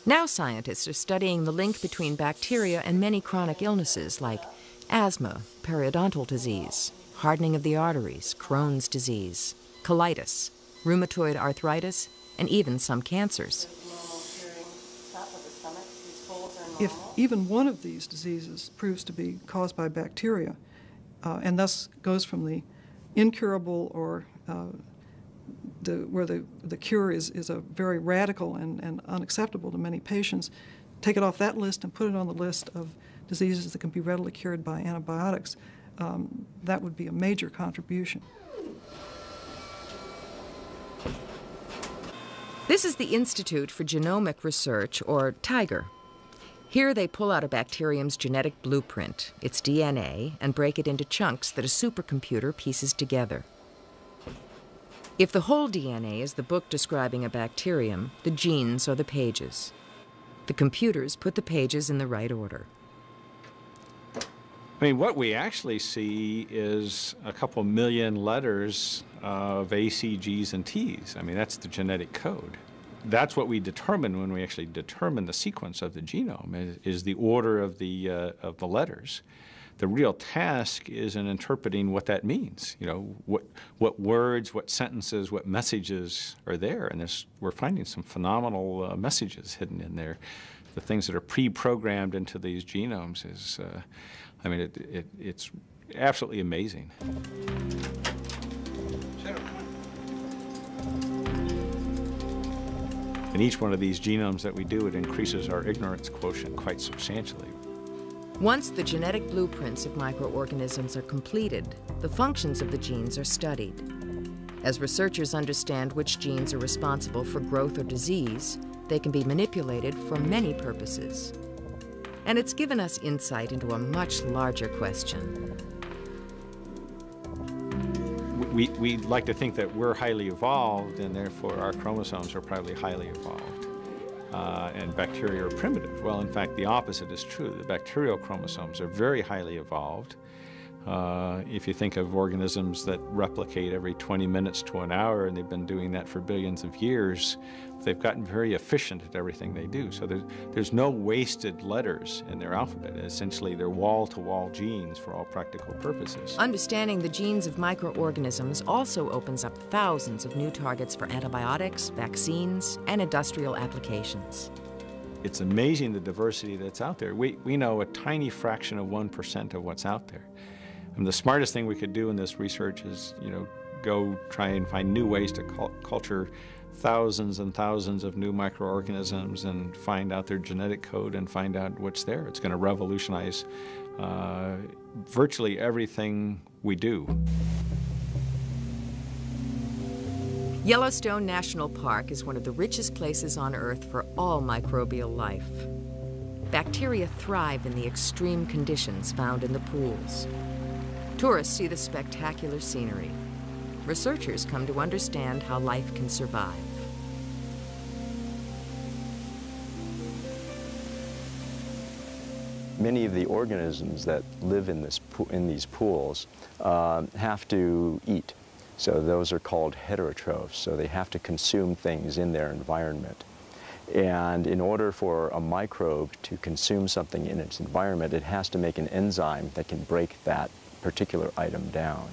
Now scientists are studying the link between bacteria and many chronic illnesses like asthma, periodontal disease, hardening of the arteries, Crohn's disease, colitis, rheumatoid arthritis, and even some cancers. If even one of these diseases proves to be caused by bacteria, uh, and thus goes from the incurable or uh, the, where the, the cure is, is a very radical and, and unacceptable to many patients, take it off that list and put it on the list of diseases that can be readily cured by antibiotics, um, that would be a major contribution. This is the Institute for Genomic Research, or TIGR. Here they pull out a bacterium's genetic blueprint, its DNA, and break it into chunks that a supercomputer pieces together. If the whole DNA is the book describing a bacterium, the genes are the pages. The computers put the pages in the right order. I mean, what we actually see is a couple million letters of A, C, Gs, and Ts. I mean, that's the genetic code. That's what we determine when we actually determine the sequence of the genome, is, is the order of the, uh, of the letters. The real task is in interpreting what that means. You know, what, what words, what sentences, what messages are there. And we're finding some phenomenal uh, messages hidden in there. The things that are pre-programmed into these genomes is, uh, I mean, it, it, it's absolutely amazing. In each one of these genomes that we do, it increases our ignorance quotient quite substantially. Once the genetic blueprints of microorganisms are completed, the functions of the genes are studied. As researchers understand which genes are responsible for growth or disease, they can be manipulated for many purposes. And it's given us insight into a much larger question. We, we like to think that we're highly evolved, and therefore our chromosomes are probably highly evolved. Uh, and bacteria are primitive. Well, in fact, the opposite is true. The bacterial chromosomes are very highly evolved. Uh, if you think of organisms that replicate every 20 minutes to an hour, and they've been doing that for billions of years, they've gotten very efficient at everything they do. So there's, there's no wasted letters in their alphabet. Essentially, they're wall-to-wall -wall genes for all practical purposes. Understanding the genes of microorganisms also opens up thousands of new targets for antibiotics, vaccines, and industrial applications. It's amazing the diversity that's out there. We, we know a tiny fraction of 1% of what's out there. And the smartest thing we could do in this research is, you know, go try and find new ways to culture thousands and thousands of new microorganisms and find out their genetic code and find out what's there. It's going to revolutionize uh, virtually everything we do. Yellowstone National Park is one of the richest places on Earth for all microbial life. Bacteria thrive in the extreme conditions found in the pools. Tourists see the spectacular scenery. Researchers come to understand how life can survive. many of the organisms that live in, this in these pools uh, have to eat. So those are called heterotrophs, so they have to consume things in their environment. And in order for a microbe to consume something in its environment, it has to make an enzyme that can break that particular item down.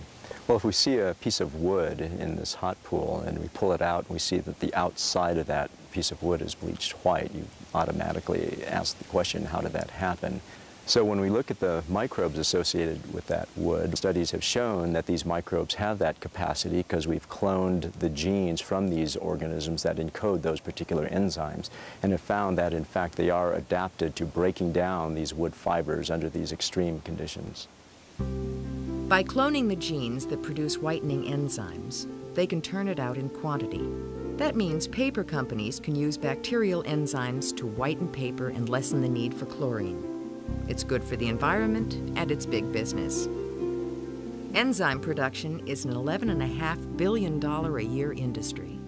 Well, if we see a piece of wood in this hot pool and we pull it out and we see that the outside of that piece of wood is bleached white, you automatically ask the question, how did that happen? So when we look at the microbes associated with that wood, studies have shown that these microbes have that capacity because we've cloned the genes from these organisms that encode those particular enzymes and have found that in fact they are adapted to breaking down these wood fibers under these extreme conditions. By cloning the genes that produce whitening enzymes, they can turn it out in quantity. That means paper companies can use bacterial enzymes to whiten paper and lessen the need for chlorine. It's good for the environment and it's big business. Enzyme production is an $11.5 billion a year industry.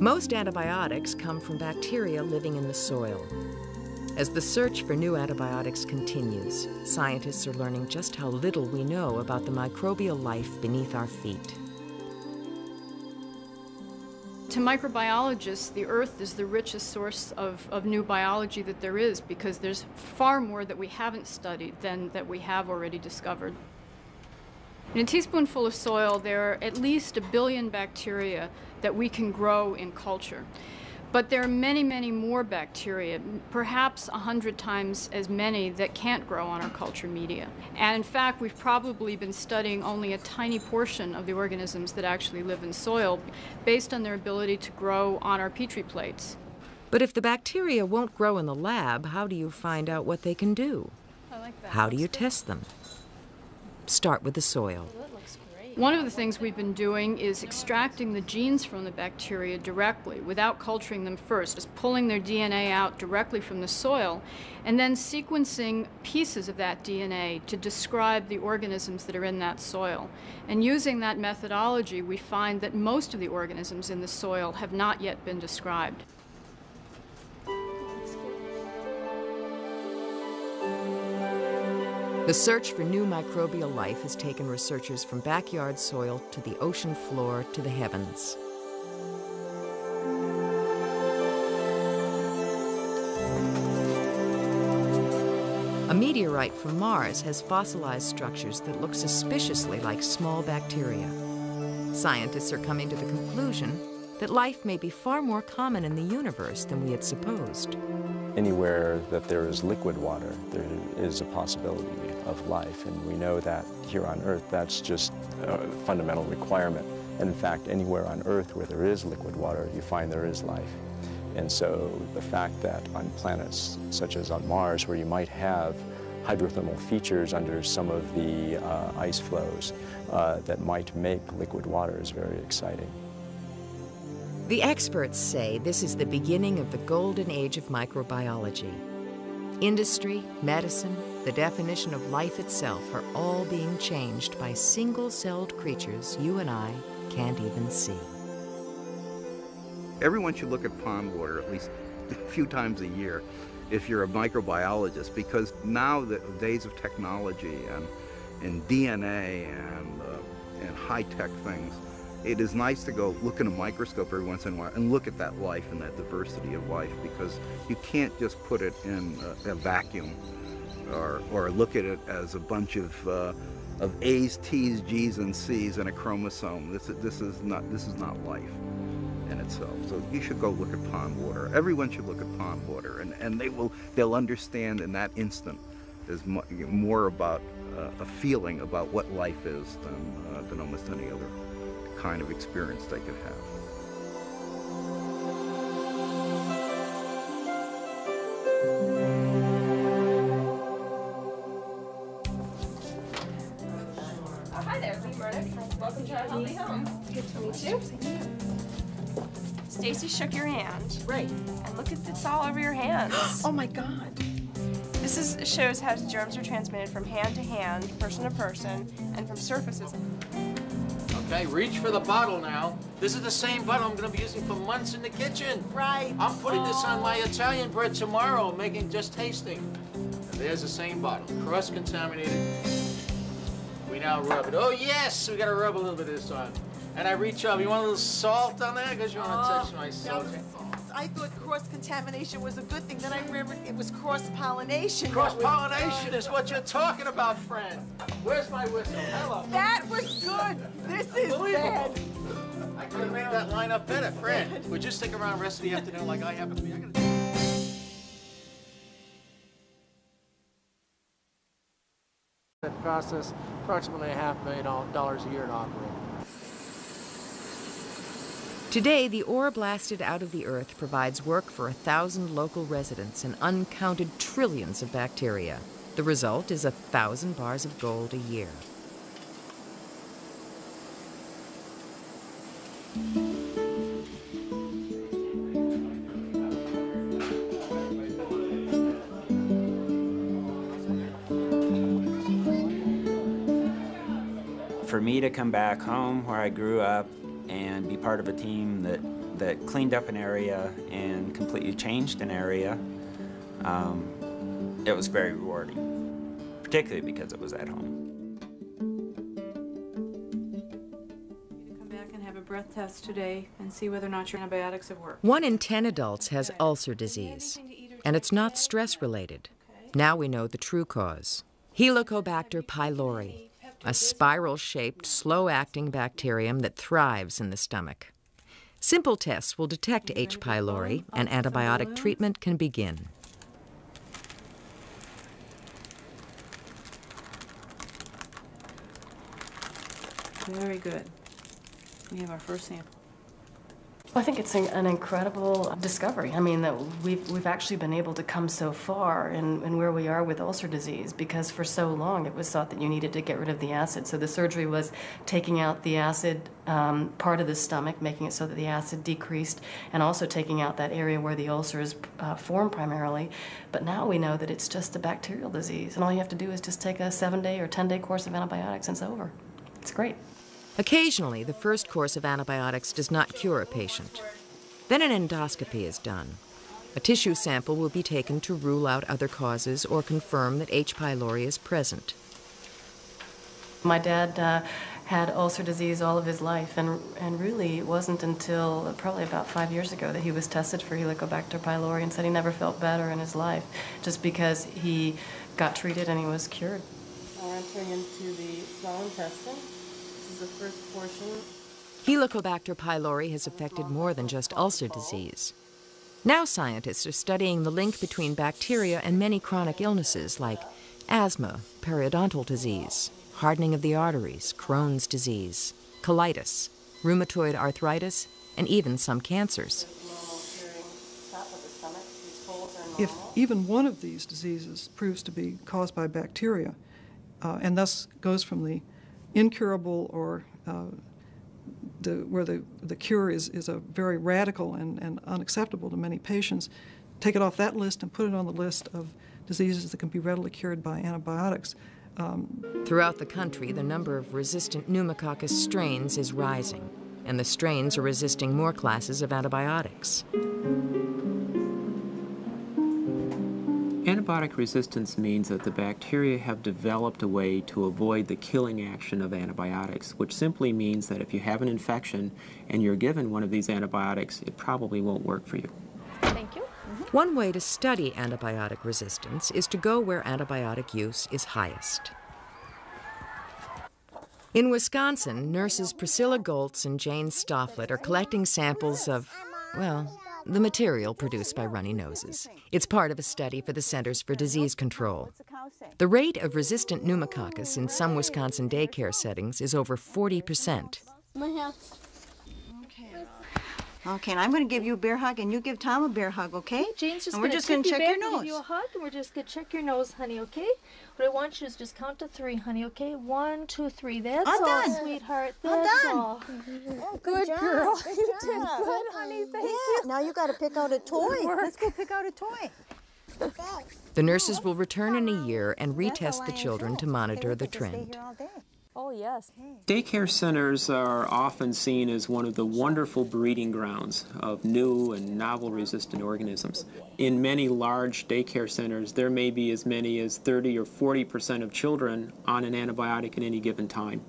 Most antibiotics come from bacteria living in the soil. As the search for new antibiotics continues, scientists are learning just how little we know about the microbial life beneath our feet. To microbiologists, the earth is the richest source of, of new biology that there is because there's far more that we haven't studied than that we have already discovered. In a teaspoonful of soil, there are at least a billion bacteria that we can grow in culture. But there are many, many more bacteria, perhaps 100 times as many that can't grow on our culture media. And in fact, we've probably been studying only a tiny portion of the organisms that actually live in soil based on their ability to grow on our petri plates. But if the bacteria won't grow in the lab, how do you find out what they can do? Like how do you test them? Start with the soil. One of the things we've been doing is extracting the genes from the bacteria directly without culturing them first, just pulling their DNA out directly from the soil, and then sequencing pieces of that DNA to describe the organisms that are in that soil. And using that methodology, we find that most of the organisms in the soil have not yet been described. The search for new microbial life has taken researchers from backyard soil to the ocean floor to the heavens. A meteorite from Mars has fossilized structures that look suspiciously like small bacteria. Scientists are coming to the conclusion that life may be far more common in the universe than we had supposed. Anywhere that there is liquid water, there is a possibility of life, and we know that here on Earth, that's just a fundamental requirement. And in fact, anywhere on Earth where there is liquid water, you find there is life. And so the fact that on planets such as on Mars, where you might have hydrothermal features under some of the uh, ice flows uh, that might make liquid water is very exciting. The experts say this is the beginning of the golden age of microbiology. Industry, medicine, the definition of life itself are all being changed by single-celled creatures you and I can't even see. Everyone should look at pond water at least a few times a year if you're a microbiologist because now the days of technology and, and DNA and, uh, and high-tech things, it is nice to go look in a microscope every once in a while and look at that life and that diversity of life because you can't just put it in a, a vacuum or, or look at it as a bunch of, uh, of A's, T's, G's, and C's and a chromosome. This, this, is not, this is not life in itself. So you should go look at pond water. Everyone should look at pond water, and, and they will, they'll understand in that instant is more about uh, a feeling about what life is than, uh, than almost any other kind of experience they could have. To. Stacy shook your hand. Right. And look at it's all over your hands. Oh my God. This is shows how germs are transmitted from hand to hand, person to person, and from surfaces. Okay, reach for the bottle now. This is the same bottle I'm gonna be using for months in the kitchen. Right. I'm putting this on my Italian bread tomorrow, making just tasting. And there's the same bottle, cross-contaminated. We now rub it. Oh yes, we gotta rub a little bit this time. And I reach up. You want a little salt on there? Because you want to oh, touch my salt. I thought cross-contamination was a good thing. Then I remembered it was cross-pollination. Cross-pollination is what you're talking about, friend. Where's my whistle? Hello. That was good. This is bad. I could have made that line up better, friend. Would you stick around the rest of the afternoon like I happen to be? It costs us approximately a half million dollars a year to operate. Today, the ore blasted out of the earth provides work for a thousand local residents and uncounted trillions of bacteria. The result is a thousand bars of gold a year. For me to come back home where I grew up and be part of a team that, that cleaned up an area and completely changed an area, um, it was very rewarding, particularly because it was at home. Come back and have a breath test today and see whether or not your antibiotics have worked. One in 10 adults has ulcer disease, and it's not stress related. Now we know the true cause Helicobacter pylori, a spiral shaped, slow acting bacterium that thrives in the stomach. Simple tests will detect H. pylori, and antibiotic treatment can begin. Very good. We have our first sample. I think it's an incredible discovery. I mean, that we've, we've actually been able to come so far in, in where we are with ulcer disease because for so long it was thought that you needed to get rid of the acid. So the surgery was taking out the acid um, part of the stomach, making it so that the acid decreased, and also taking out that area where the ulcers uh, form primarily. But now we know that it's just a bacterial disease, and all you have to do is just take a seven day or 10 day course of antibiotics and it's over. It's great. Occasionally, the first course of antibiotics does not cure a patient. Then an endoscopy is done. A tissue sample will be taken to rule out other causes or confirm that H. pylori is present. My dad uh, had ulcer disease all of his life, and, and really it wasn't until probably about five years ago that he was tested for Helicobacter pylori and said he never felt better in his life just because he got treated and he was cured. We're entering into the small intestine the first portion. Helicobacter pylori has affected more than just ulcer disease. Now scientists are studying the link between bacteria and many chronic illnesses like asthma, periodontal disease, hardening of the arteries, Crohn's disease, colitis, rheumatoid arthritis, and even some cancers. If even one of these diseases proves to be caused by bacteria, uh, and thus goes from the incurable or uh, the, where the, the cure is, is a very radical and, and unacceptable to many patients, take it off that list and put it on the list of diseases that can be readily cured by antibiotics. Um, Throughout the country, the number of resistant pneumococcus strains is rising, and the strains are resisting more classes of antibiotics. Antibiotic resistance means that the bacteria have developed a way to avoid the killing action of antibiotics, which simply means that if you have an infection and you're given one of these antibiotics, it probably won't work for you. Thank you. Mm -hmm. One way to study antibiotic resistance is to go where antibiotic use is highest. In Wisconsin, nurses Priscilla Goltz and Jane Stofflet are collecting samples of, well, the material produced by runny noses. It's part of a study for the Centers for Disease Control. The rate of resistant pneumococcus in some Wisconsin daycare settings is over 40 percent. Okay, and I'm going to give you a bear hug, and you give Tom a bear hug, okay? Jane's just we're gonna just going to check your nose. Give you a hug, and we're just going to check your nose, honey, okay? What I want you is just count to three, honey, okay? One, two, three. That's I'm all, done. sweetheart. I'm That's done. all. Oh, Good job. girl. Good You job. did good, honey. Thank yeah, you. now you got to pick out a toy. Let's go pick out a toy. The nurses will return in a year and retest the children to monitor the trend. Oh, yes. Daycare centers are often seen as one of the wonderful breeding grounds of new and novel resistant organisms. In many large daycare centers, there may be as many as 30 or 40 percent of children on an antibiotic at any given time.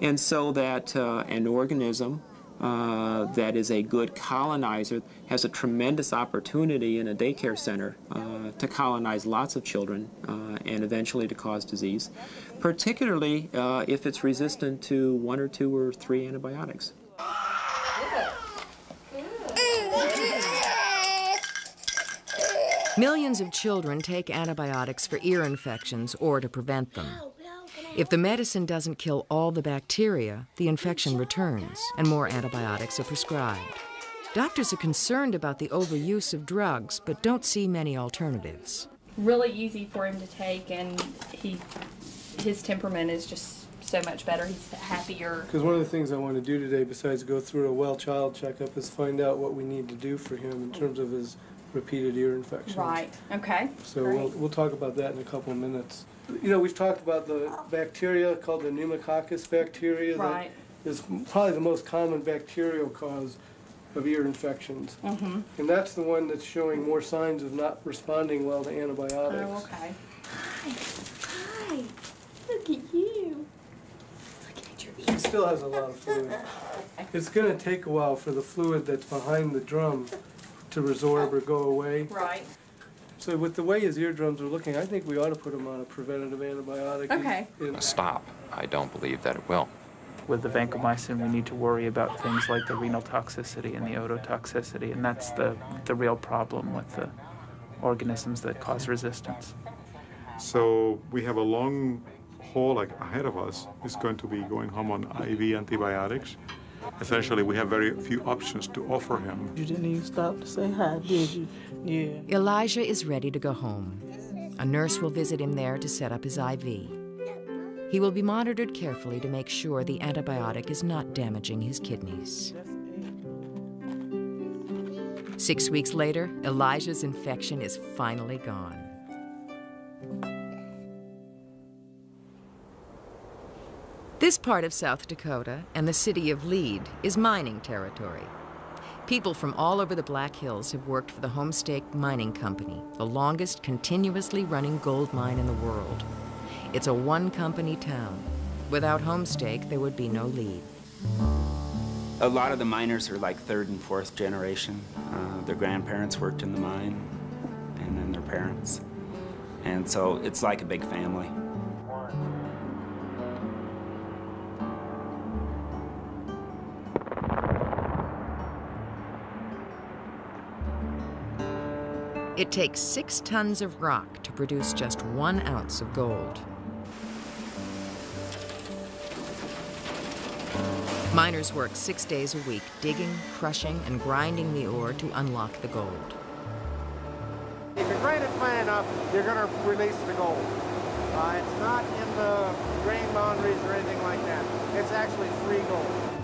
And so that uh, an organism uh, that is a good colonizer has a tremendous opportunity in a daycare center uh, to colonize lots of children uh, and eventually to cause disease, particularly uh, if it's resistant to one or two or three antibiotics. Millions of children take antibiotics for ear infections or to prevent them. If the medicine doesn't kill all the bacteria, the infection returns and more antibiotics are prescribed. Doctors are concerned about the overuse of drugs, but don't see many alternatives. Really easy for him to take, and he, his temperament is just so much better. He's happier. Because one of the things I want to do today, besides go through a well child checkup, is find out what we need to do for him in terms of his repeated ear infections. Right. Okay. So Great. we'll, we'll talk about that in a couple of minutes. You know, we've talked about the bacteria called the pneumococcus bacteria. Right. That is probably the most common bacterial cause of ear infections. Mhm. And that's the one that's showing more signs of not responding well to antibiotics. Oh, okay. Hi. Hi. Look at you. Look at your it. He still has a lot of fluid. It's going to take a while for the fluid that's behind the drum to resorb or go away. Right. So with the way his eardrums are looking, I think we ought to put him on a preventative antibiotic. Okay. In- Stop. I don't believe that it will. With the vancomycin, we need to worry about things like the renal toxicity and the ototoxicity, and that's the, the real problem with the organisms that cause resistance. So we have a long haul like ahead of us. It's going to be going home on IV antibiotics. Essentially, we have very few options to offer him. You didn't even stop to say hi, did you? Yeah. Elijah is ready to go home. A nurse will visit him there to set up his IV. He will be monitored carefully to make sure the antibiotic is not damaging his kidneys. Six weeks later, Elijah's infection is finally gone. This part of South Dakota and the city of Lead is mining territory. People from all over the Black Hills have worked for the Homestake Mining Company, the longest continuously running gold mine in the world. It's a one company town. Without Homestake, there would be no Lead. A lot of the miners are like third and fourth generation. Uh, their grandparents worked in the mine, and then their parents. And so it's like a big family. It takes six tons of rock to produce just one ounce of gold. Miners work six days a week, digging, crushing, and grinding the ore to unlock the gold. If you grind it fine enough, you're going to release the gold. Uh, it's not in the grain boundaries or anything like that. It's actually free gold.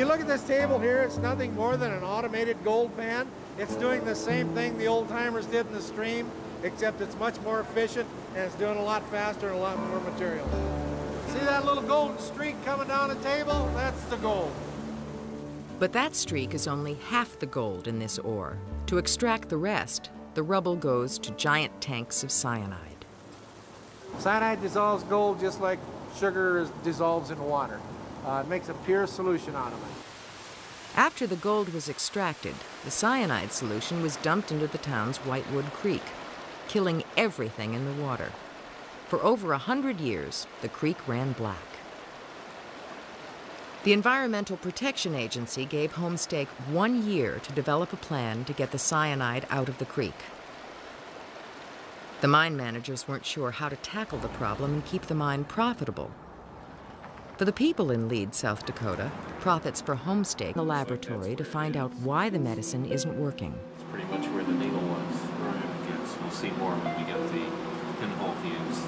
You look at this table here, it's nothing more than an automated gold pan. It's doing the same thing the old timers did in the stream, except it's much more efficient and it's doing a lot faster and a lot more material. See that little golden streak coming down the table? That's the gold. But that streak is only half the gold in this ore. To extract the rest, the rubble goes to giant tanks of cyanide. Cyanide dissolves gold just like sugar dissolves in water. Uh, it makes a pure solution out of it. After the gold was extracted, the cyanide solution was dumped into the town's Whitewood Creek, killing everything in the water. For over a hundred years, the creek ran black. The Environmental Protection Agency gave Homestake one year to develop a plan to get the cyanide out of the creek. The mine managers weren't sure how to tackle the problem and keep the mine profitable. For the people in Lead, South Dakota, profits for Homestake the laboratory to find out why the medicine isn't working. It's pretty much where the needle was. Right. We'll see more when we get the pinhole views.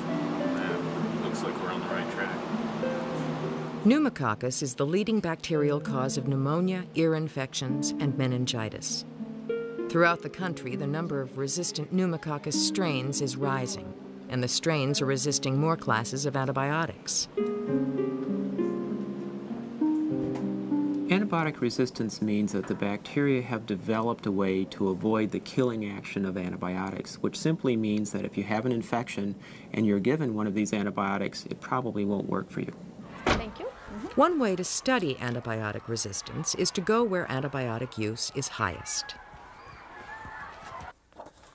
That looks like we're on the right track. Pneumococcus is the leading bacterial cause of pneumonia, ear infections, and meningitis. Throughout the country, the number of resistant pneumococcus strains is rising, and the strains are resisting more classes of antibiotics. Antibiotic resistance means that the bacteria have developed a way to avoid the killing action of antibiotics, which simply means that if you have an infection and you're given one of these antibiotics, it probably won't work for you. Thank you. Mm-hmm. One way to study antibiotic resistance is to go where antibiotic use is highest.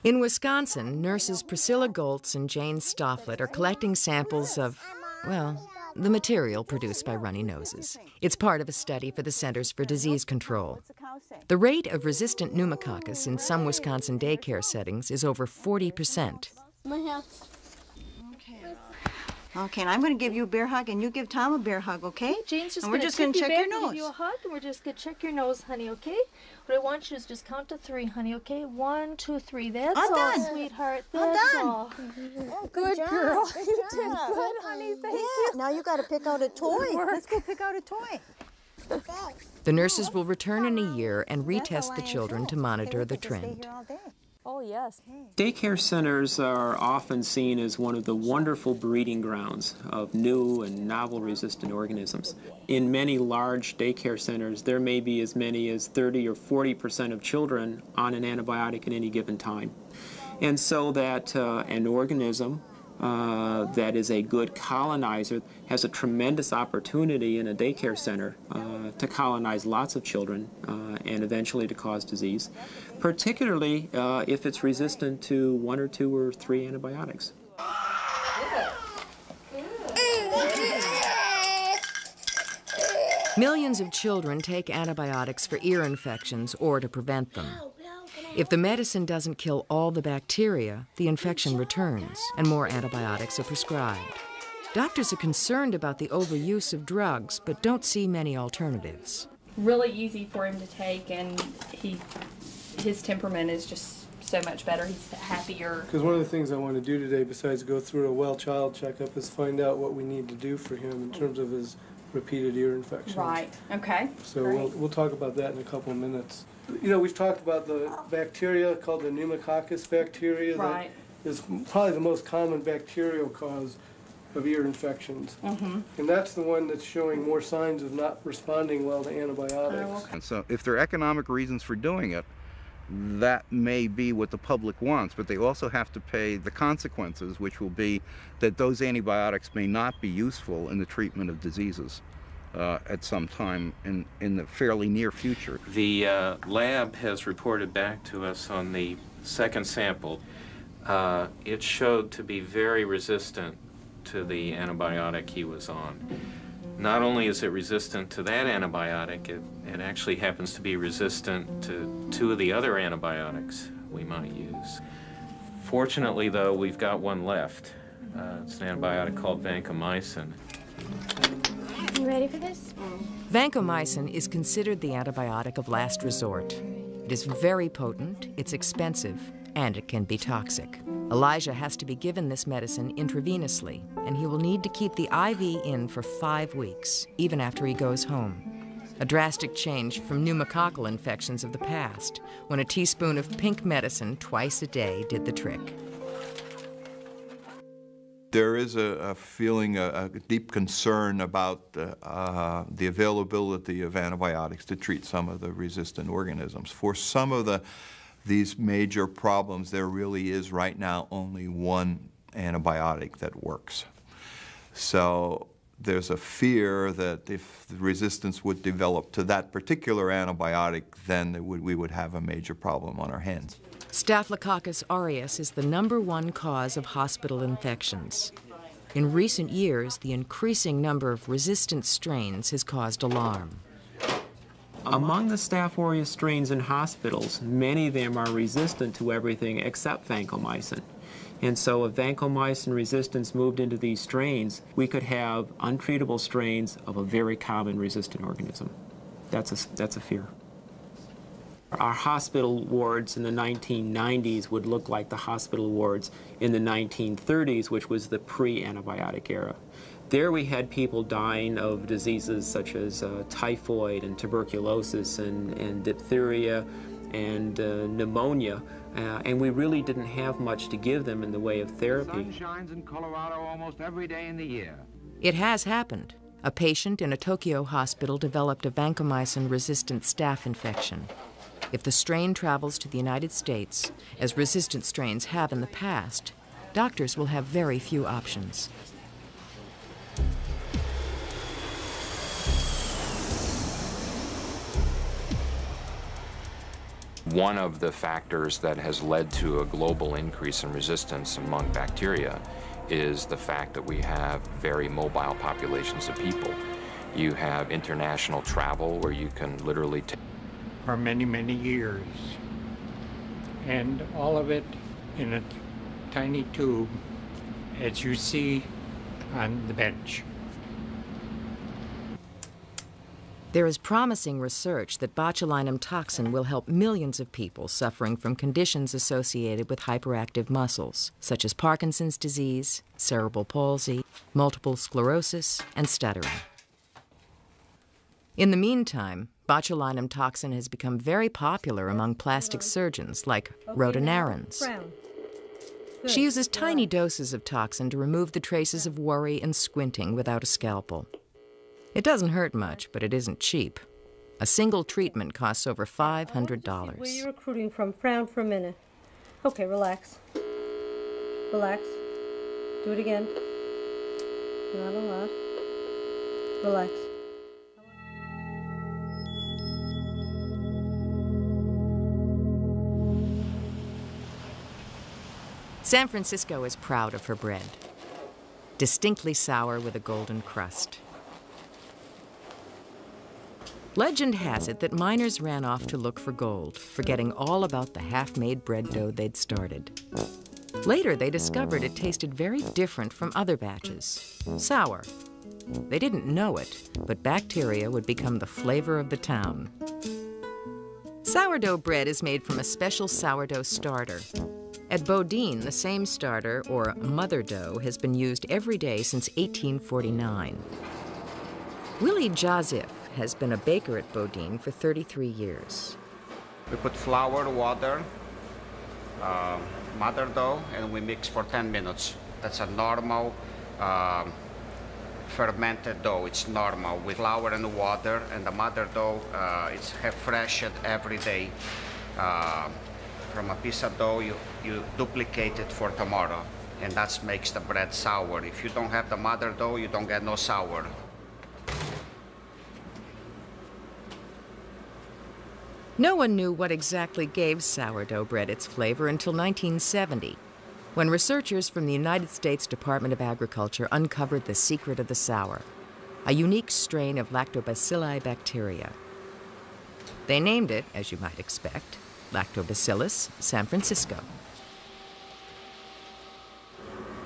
In Wisconsin, nurses Priscilla Goltz and Jane Stofflet are collecting samples of, well, the material produced by runny noses. It's part of a study for the Centers for Disease Control. The rate of resistant pneumococcus in some Wisconsin daycare settings is over 40 percent. Okay, and I'm going to give you a bear hug, and you give Tom a bear hug, okay? Jane's just and we're gonna just going to check your nose. Give you a hug, and we're just gonna check your nose, honey. Okay? What I want you is just count to three, honey. Okay? One, two, three. That's I'm all, done. sweetheart. I'm That's done. all. Oh, good job, girl. good you did good, honey. Thank yeah, you. now you got to pick out a toy. Let's go pick out a toy. The nurses will return in a year and retest the children to monitor the trend. Oh yes. Daycare centers are often seen as one of the wonderful breeding grounds of new and novel resistant organisms. In many large daycare centers, there may be as many as 30 or 40 percent of children on an antibiotic at any given time. And so that uh, an organism uh, that is a good colonizer has a tremendous opportunity in a daycare center uh, to colonize lots of children uh, and eventually to cause disease, particularly uh, if it's resistant to one or two or three antibiotics. Millions of children take antibiotics for ear infections or to prevent them. If the medicine doesn't kill all the bacteria, the infection returns and more antibiotics are prescribed. Doctors are concerned about the overuse of drugs but don't see many alternatives. Really easy for him to take, and he his temperament is just so much better. He's happier. Because one of the things I want to do today, besides go through a well child checkup, is find out what we need to do for him in terms of his repeated ear infections. Right. Okay. So Great. we'll, we'll talk about that in a couple of minutes. You know, we've talked about the bacteria called the pneumococcus bacteria. Right. That is probably the most common bacterial cause of ear infections. Mm -hmm. And that's the one that's showing more signs of not responding well to Oh, antibiotics. And so if there are economic reasons for doing it, that may be what the public wants, but they also have to pay the consequences, which will be that those antibiotics may not be useful in the treatment of diseases uh, at some time in, in the fairly near future. The uh, lab has reported back to us on the second sample. Uh, it showed to be very resistant to the antibiotic he was on. Not only is it resistant to that antibiotic, it, it actually happens to be resistant to two of the other antibiotics we might use. Fortunately, though, we've got one left. Uh, it's an antibiotic called vancomycin. You ready for this? Vancomycin is considered the antibiotic of last resort. It is very potent, it's expensive, and it can be toxic. Elijah has to be given this medicine intravenously, and he will need to keep the IV in for five weeks, even after he goes home. A drastic change from pneumococcal infections of the past, when a teaspoon of pink medicine twice a day did the trick. There is a, a feeling, a, a deep concern about uh, uh, the availability of antibiotics to treat some of the resistant organisms. For some of the these major problems, there really is right now only one antibiotic that works. So there's a fear that if the resistance would develop to that particular antibiotic, then would, we would have a major problem on our hands. Staphylococcus aureus is the number one cause of hospital infections. In recent years, the increasing number of resistant strains has caused alarm. Among the Staph aureus strains in hospitals, many of them are resistant to everything except vancomycin. And so if vancomycin resistance moved into these strains, we could have untreatable strains of a very common resistant organism. That's a, that's a fear. Our hospital wards in the 1990s would look like the hospital wards in the 1930s, which was the pre-antibiotic era. There we had people dying of diseases such as uh, typhoid and tuberculosis and, and diphtheria and uh, pneumonia, uh, and we really didn't have much to give them in the way of therapy. Sun shines in Colorado almost every day in the year. It has happened. A patient in a Tokyo hospital developed a vancomycin-resistant staph infection. If the strain travels to the United States, as resistant strains have in the past, doctors will have very few options. One of the factors that has led to a global increase in resistance among bacteria is the fact that we have very mobile populations of people. You have international travel where you can literally take for many, many years. And all of it in a tiny tube, as you see on the bench. There is promising research that botulinum toxin will help millions of people suffering from conditions associated with hyperactive muscles, such as Parkinson's disease, cerebral palsy, multiple sclerosis, and stuttering. In the meantime, botulinum toxin has become very popular among plastic surgeons like Rhoda She uses tiny doses of toxin to remove the traces of worry and squinting without a scalpel. It doesn't hurt much, but it isn't cheap. A single treatment costs over $500. Where you recruiting from? Frown for a minute. Okay, relax. Relax. Do it again. Not a lot. Relax. San Francisco is proud of her bread. Distinctly sour with a golden crust. Legend has it that miners ran off to look for gold, forgetting all about the half-made bread dough they'd started. Later, they discovered it tasted very different from other batches, sour. They didn't know it, but bacteria would become the flavor of the town. Sourdough bread is made from a special sourdough starter. At Boudin, the same starter, or mother dough, has been used every day since 1849. Willie Jazif has been a baker at Boudin for 33 years. We put flour, water, uh, mother dough, and we mix for 10 minutes. That's a normal uh, fermented dough. It's normal with flour and water, and the mother dough uh, it's refreshed every day. Uh, from a piece of dough, you, you duplicate it for tomorrow, and that makes the bread sour. If you don't have the mother dough, you don't get no sour. No one knew what exactly gave sourdough bread its flavor until 1970, when researchers from the United States Department of Agriculture uncovered the secret of the sour, a unique strain of lactobacilli bacteria. They named it, as you might expect, Lactobacillus San Francisco.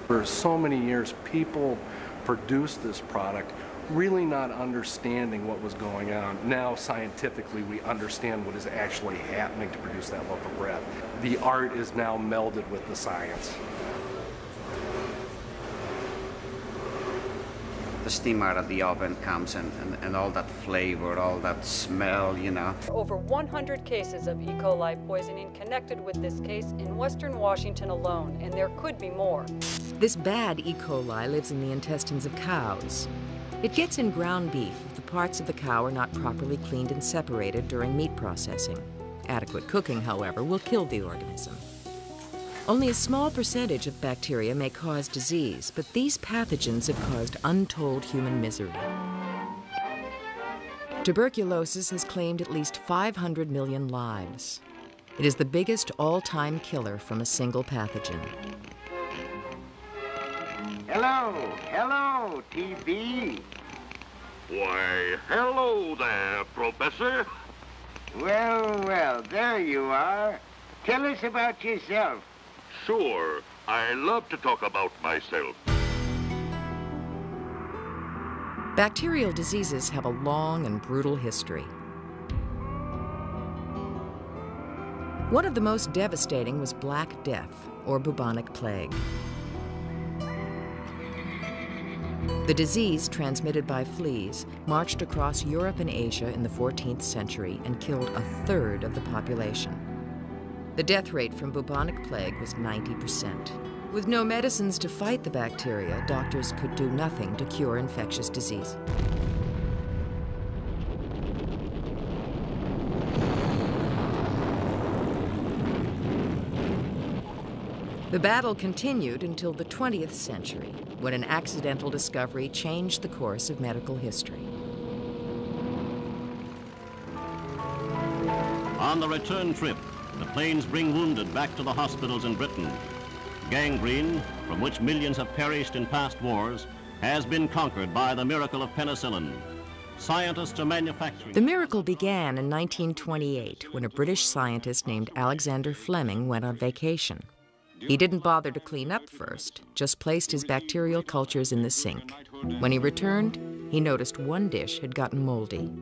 For so many years, people produced this product really not understanding what was going on. Now, scientifically, we understand what is actually happening to produce that loaf of bread. The art is now melded with the science. The steam out of the oven comes and, and, and all that flavor, all that smell, you know. Over 100 cases of E. coli poisoning connected with this case in western Washington alone, and there could be more. This bad E. coli lives in the intestines of cows. It gets in ground beef if the parts of the cow are not properly cleaned and separated during meat processing. Adequate cooking, however, will kill the organism. Only a small percentage of bacteria may cause disease, but these pathogens have caused untold human misery. Tuberculosis has claimed at least 500 million lives. It is the biggest all-time killer from a single pathogen. Hello, hello, TB. Why, hello there, Professor. Well, well, there you are. Tell us about yourself. Sure, I love to talk about myself. Bacterial diseases have a long and brutal history. One of the most devastating was Black Death, or bubonic plague. The disease, transmitted by fleas, marched across Europe and Asia in the 14th century and killed a third of the population. The death rate from bubonic plague was 90%. With no medicines to fight the bacteria, doctors could do nothing to cure infectious disease. The battle continued until the 20th century, when an accidental discovery changed the course of medical history. On the return trip, the planes bring wounded back to the hospitals in Britain. Gangrene, from which millions have perished in past wars, has been conquered by the miracle of penicillin. Scientists are manufacturing... The miracle began in 1928 when a British scientist named Alexander Fleming went on vacation. He didn't bother to clean up first, just placed his bacterial cultures in the sink. When he returned, he noticed one dish had gotten moldy.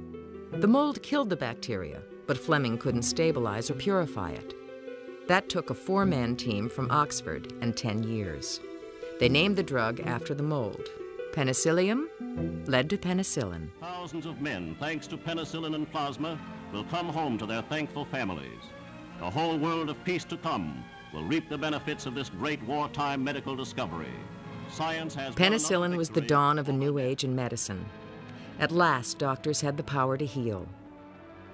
The mold killed the bacteria, but Fleming couldn't stabilize or purify it. That took a four man team from Oxford and 10 years. They named the drug after the mold. Penicillium led to penicillin. Thousands of men, thanks to penicillin and plasma, will come home to their thankful families. A whole world of peace to come will reap the benefits of this great wartime medical discovery. Science has Penicillin was the dawn of a new age in medicine. At last, doctors had the power to heal.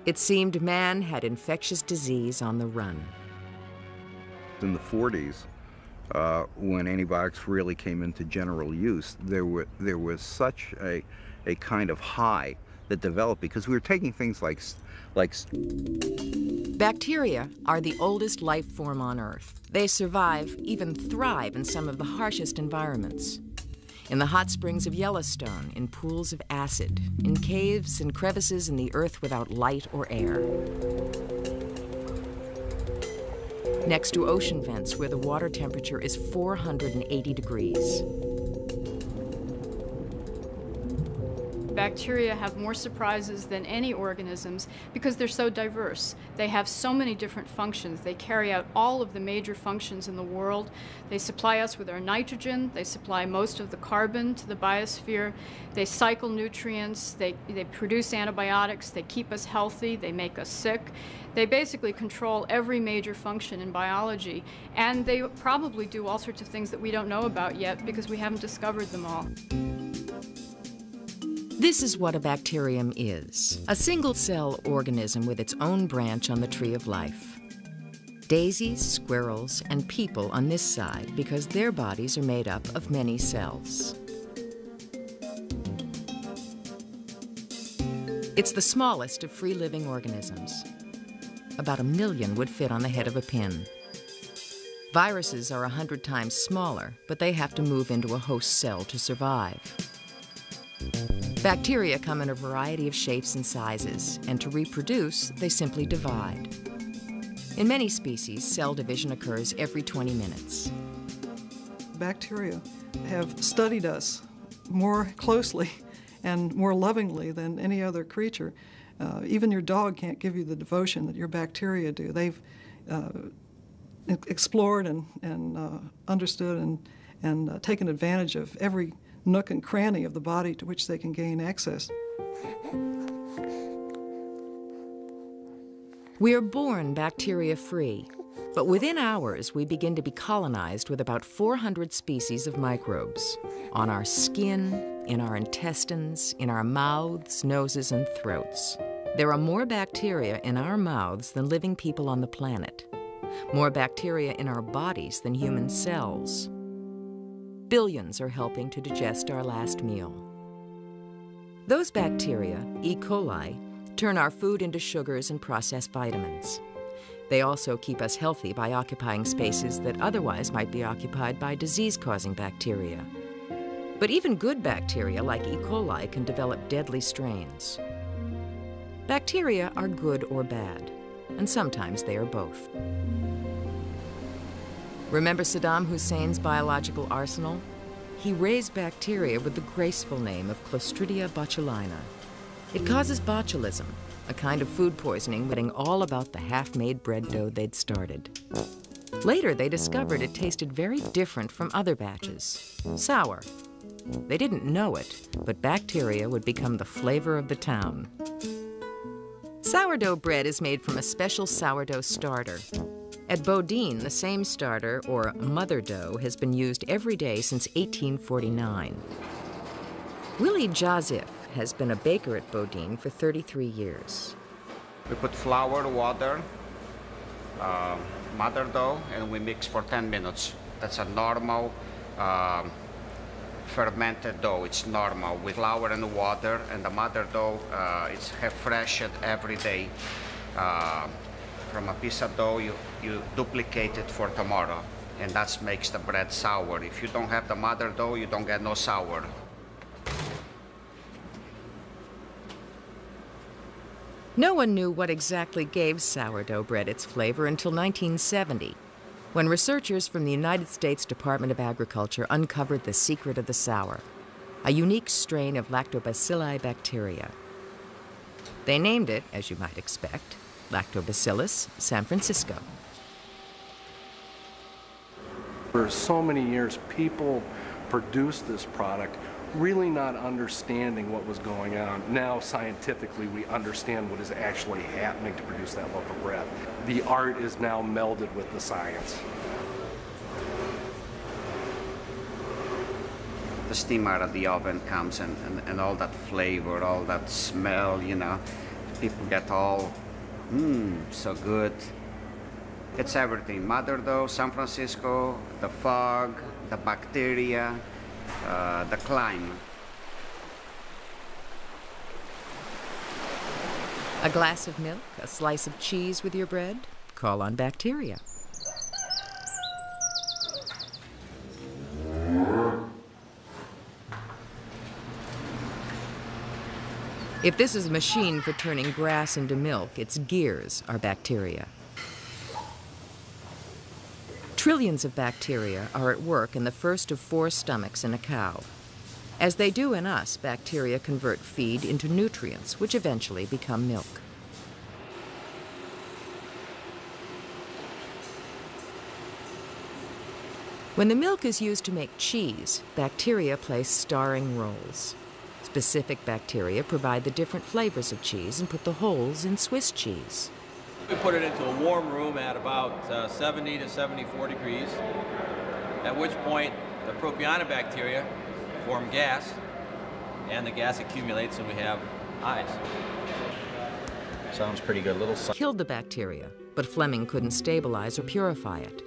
It seemed man had infectious disease on the run. In the 40s, uh, when antibiotics really came into general use, there, were, there was such a, a kind of high that developed because we were taking things like, like Bacteria are the oldest life form on Earth. They survive, even thrive in some of the harshest environments. In the hot springs of Yellowstone, in pools of acid, in caves and crevices in the earth without light or air. Next to ocean vents where the water temperature is 480 degrees. Bacteria have more surprises than any organisms because they're so diverse. They have so many different functions. They carry out all of the major functions in the world. They supply us with our nitrogen. They supply most of the carbon to the biosphere. They cycle nutrients. They, they produce antibiotics. They keep us healthy. They make us sick. They basically control every major function in biology. And they probably do all sorts of things that we don't know about yet because we haven't discovered them all. This is what a bacterium is a single cell organism with its own branch on the tree of life. Daisies, squirrels, and people on this side because their bodies are made up of many cells. It's the smallest of free living organisms. About a million would fit on the head of a pin. Viruses are a hundred times smaller, but they have to move into a host cell to survive. Bacteria come in a variety of shapes and sizes, and to reproduce, they simply divide. In many species, cell division occurs every 20 minutes. Bacteria have studied us more closely and more lovingly than any other creature. Uh, even your dog can't give you the devotion that your bacteria do. They've uh, explored and, and uh, understood and, and uh, taken advantage of every nook and cranny of the body to which they can gain access. We are born bacteria free, but within hours we begin to be colonized with about 400 species of microbes on our skin, in our intestines, in our mouths, noses, and throats. There are more bacteria in our mouths than living people on the planet, more bacteria in our bodies than human cells. Billions are helping to digest our last meal. Those bacteria, E. coli, turn our food into sugars and process vitamins. They also keep us healthy by occupying spaces that otherwise might be occupied by disease causing bacteria. But even good bacteria like E. coli can develop deadly strains. Bacteria are good or bad, and sometimes they are both. Remember Saddam Hussein's biological arsenal? He raised bacteria with the graceful name of Clostridia botulinum. It causes botulism, a kind of food poisoning, getting all about the half-made bread dough they'd started. Later, they discovered it tasted very different from other batches. Sour. They didn't know it, but bacteria would become the flavor of the town. Sourdough bread is made from a special sourdough starter. At Boudin, the same starter, or mother dough, has been used every day since 1849. Willie Joseph has been a baker at Boudin for 33 years. We put flour, water, uh, mother dough, and we mix for 10 minutes. That's a normal uh, fermented dough. It's normal with flour and water, and the mother dough uh, it's refreshed every day. Uh, from a piece of dough, you, you duplicate it for tomorrow, and that makes the bread sour. If you don't have the mother dough, you don't get no sour. No one knew what exactly gave sourdough bread its flavor until 1970, when researchers from the United States Department of Agriculture uncovered the secret of the sour, a unique strain of lactobacilli bacteria. They named it, as you might expect, Lactobacillus San Francisco. For so many years, people produced this product really not understanding what was going on. Now, scientifically, we understand what is actually happening to produce that loaf of bread. The art is now melded with the science. The steam out of the oven comes and, and, and all that flavor, all that smell, you know. People get all, mmm, so good. It's everything. Mother dough, San Francisco, the fog, the bacteria, uh, the climb. A glass of milk, a slice of cheese with your bread? Call on bacteria. If this is a machine for turning grass into milk, its gears are bacteria. Trillions of bacteria are at work in the first of four stomachs in a cow. As they do in us, bacteria convert feed into nutrients, which eventually become milk. When the milk is used to make cheese, bacteria play starring roles. Specific bacteria provide the different flavors of cheese and put the holes in Swiss cheese. We put it into a warm room at about uh, 70 to 74 degrees, at which point the propionibacteria form gas, and the gas accumulates and we have eyes. Sounds pretty good. Little Killed the bacteria, but Fleming couldn't stabilize or purify it.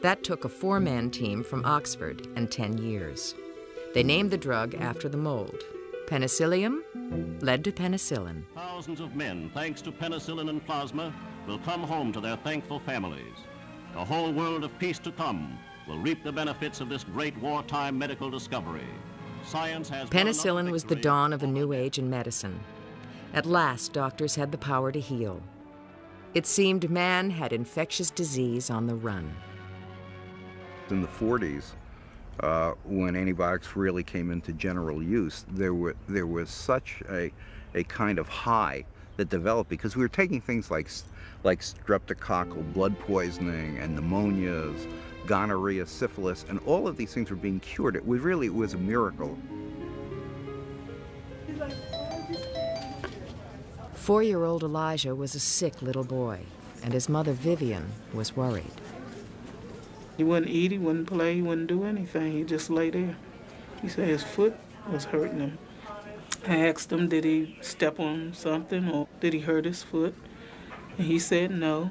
That took a four-man team from Oxford and 10 years. They named the drug after the mold. Penicillium led to penicillin. Thousands of men, thanks to penicillin and plasma, will come home to their thankful families. The whole world of peace to come will reap the benefits of this great wartime medical discovery. Science has Penicillin was the dawn of a new age in medicine. At last, doctors had the power to heal. It seemed man had infectious disease on the run. In the 40s, uh, when antibiotics really came into general use, there, were, there was such a, a kind of high that developed because we were taking things like, like streptococcal blood poisoning and pneumonias, gonorrhea, syphilis, and all of these things were being cured. It was really it was a miracle. Four-year-old Elijah was a sick little boy, and his mother Vivian was worried. He wouldn't eat, he wouldn't play, he wouldn't do anything. He just lay there. He said his foot was hurting him. I asked him, did he step on something or did he hurt his foot? And he said no.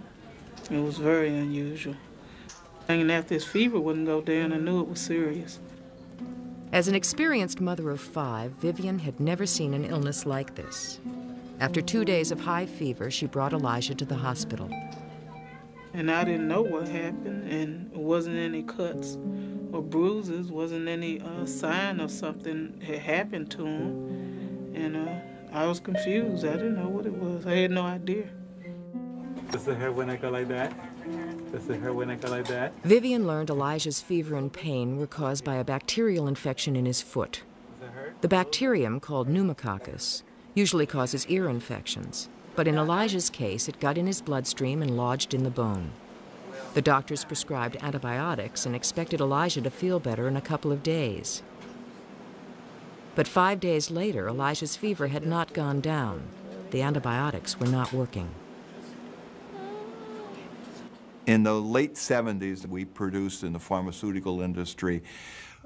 It was very unusual. And after his fever wouldn't go down, I knew it was serious. As an experienced mother of five, Vivian had never seen an illness like this. After two days of high fever, she brought Elijah to the hospital. And I didn't know what happened, and it wasn't any cuts or bruises, wasn't any uh, sign of something had happened to him. And uh, I was confused. I didn't know what it was. I had no idea. Does the hair when I go like that? Does the hair when I go like that? Vivian learned Elijah's fever and pain were caused by a bacterial infection in his foot. The bacterium, called pneumococcus, usually causes ear infections, but in Elijah's case, it got in his bloodstream and lodged in the bone. The doctors prescribed antibiotics and expected Elijah to feel better in a couple of days. But five days later, Elijah's fever had not gone down. The antibiotics were not working. In the late 70s, we produced in the pharmaceutical industry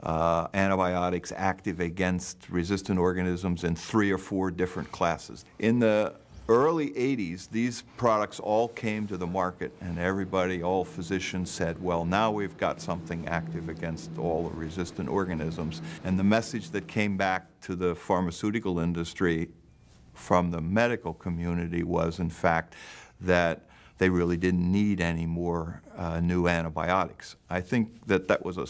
uh, antibiotics active against resistant organisms in three or four different classes. In the early 80s, these products all came to the market, and everybody, all physicians said, well, now we've got something active against all the resistant organisms. And the message that came back to the pharmaceutical industry from the medical community was, in fact, that they really didn't need any more uh, new antibiotics. I think that that was a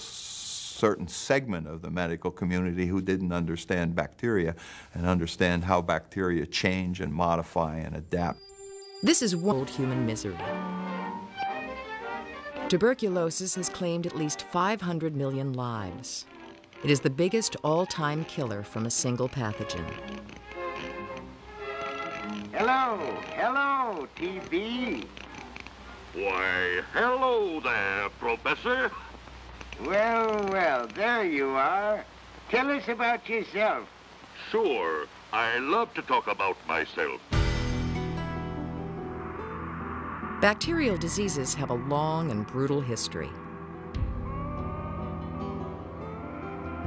certain segment of the medical community who didn't understand bacteria and understand how bacteria change and modify and adapt. This is world human misery. Tuberculosis has claimed at least 500 million lives. It is the biggest all-time killer from a single pathogen. Hello, hello, TB. Why, hello there, Professor. Well, well, there you are. Tell us about yourself. Sure, I love to talk about myself. Bacterial diseases have a long and brutal history.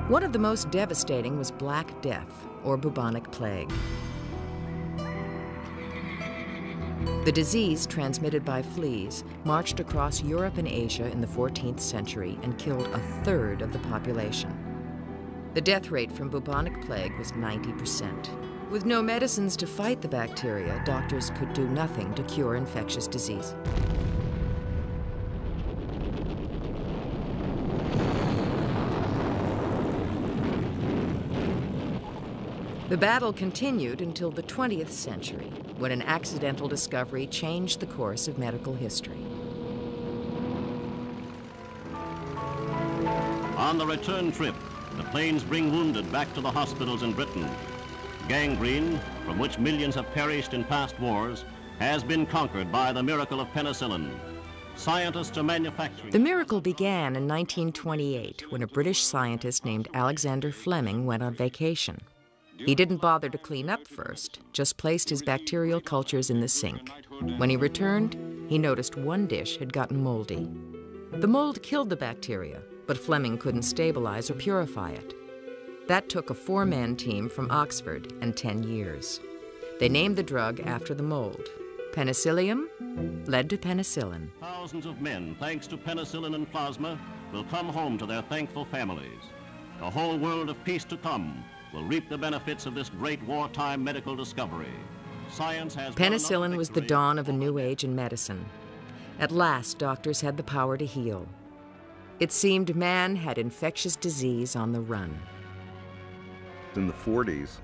One of the most devastating was Black Death, or bubonic plague. The disease, transmitted by fleas, marched across Europe and Asia in the 14th century and killed a third of the population. The death rate from bubonic plague was 90%. With no medicines to fight the bacteria, doctors could do nothing to cure infectious disease. The battle continued until the 20th century, when an accidental discovery changed the course of medical history. On the return trip, the planes bring wounded back to the hospitals in Britain. Gangrene, from which millions have perished in past wars, has been conquered by the miracle of penicillin. Scientists are manufacturing... The miracle began in 1928 when a British scientist named Alexander Fleming went on vacation. He didn't bother to clean up first, just placed his bacterial cultures in the sink. When he returned, he noticed one dish had gotten moldy. The mold killed the bacteria, but Fleming couldn't stabilize or purify it. That took a four-man team from Oxford and 10 years. They named the drug after the mold. Penicillium led to penicillin. Thousands of men, thanks to penicillin and plasma, will come home to their thankful families. The whole world of peace to come will reap the benefits of this great wartime medical discovery. Science has Penicillin was the dawn of a new age in medicine. At last, doctors had the power to heal. It seemed man had infectious disease on the run. In the 40s,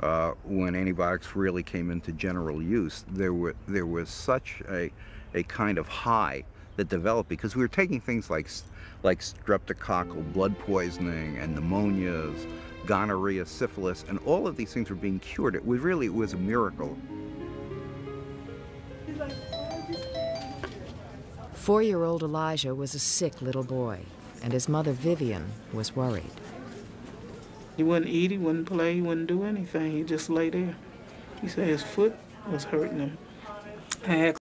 uh, when antibiotics really came into general use, there, were, there was such a, a kind of high that developed because we were taking things like, like streptococcal blood poisoning and pneumonias, gonorrhea, syphilis, and all of these things were being cured. It was really it was a miracle. Four-year-old Elijah was a sick little boy, and his mother Vivian was worried. He wouldn't eat, he wouldn't play, he wouldn't do anything. He just lay there. He said his foot was hurting him. I asked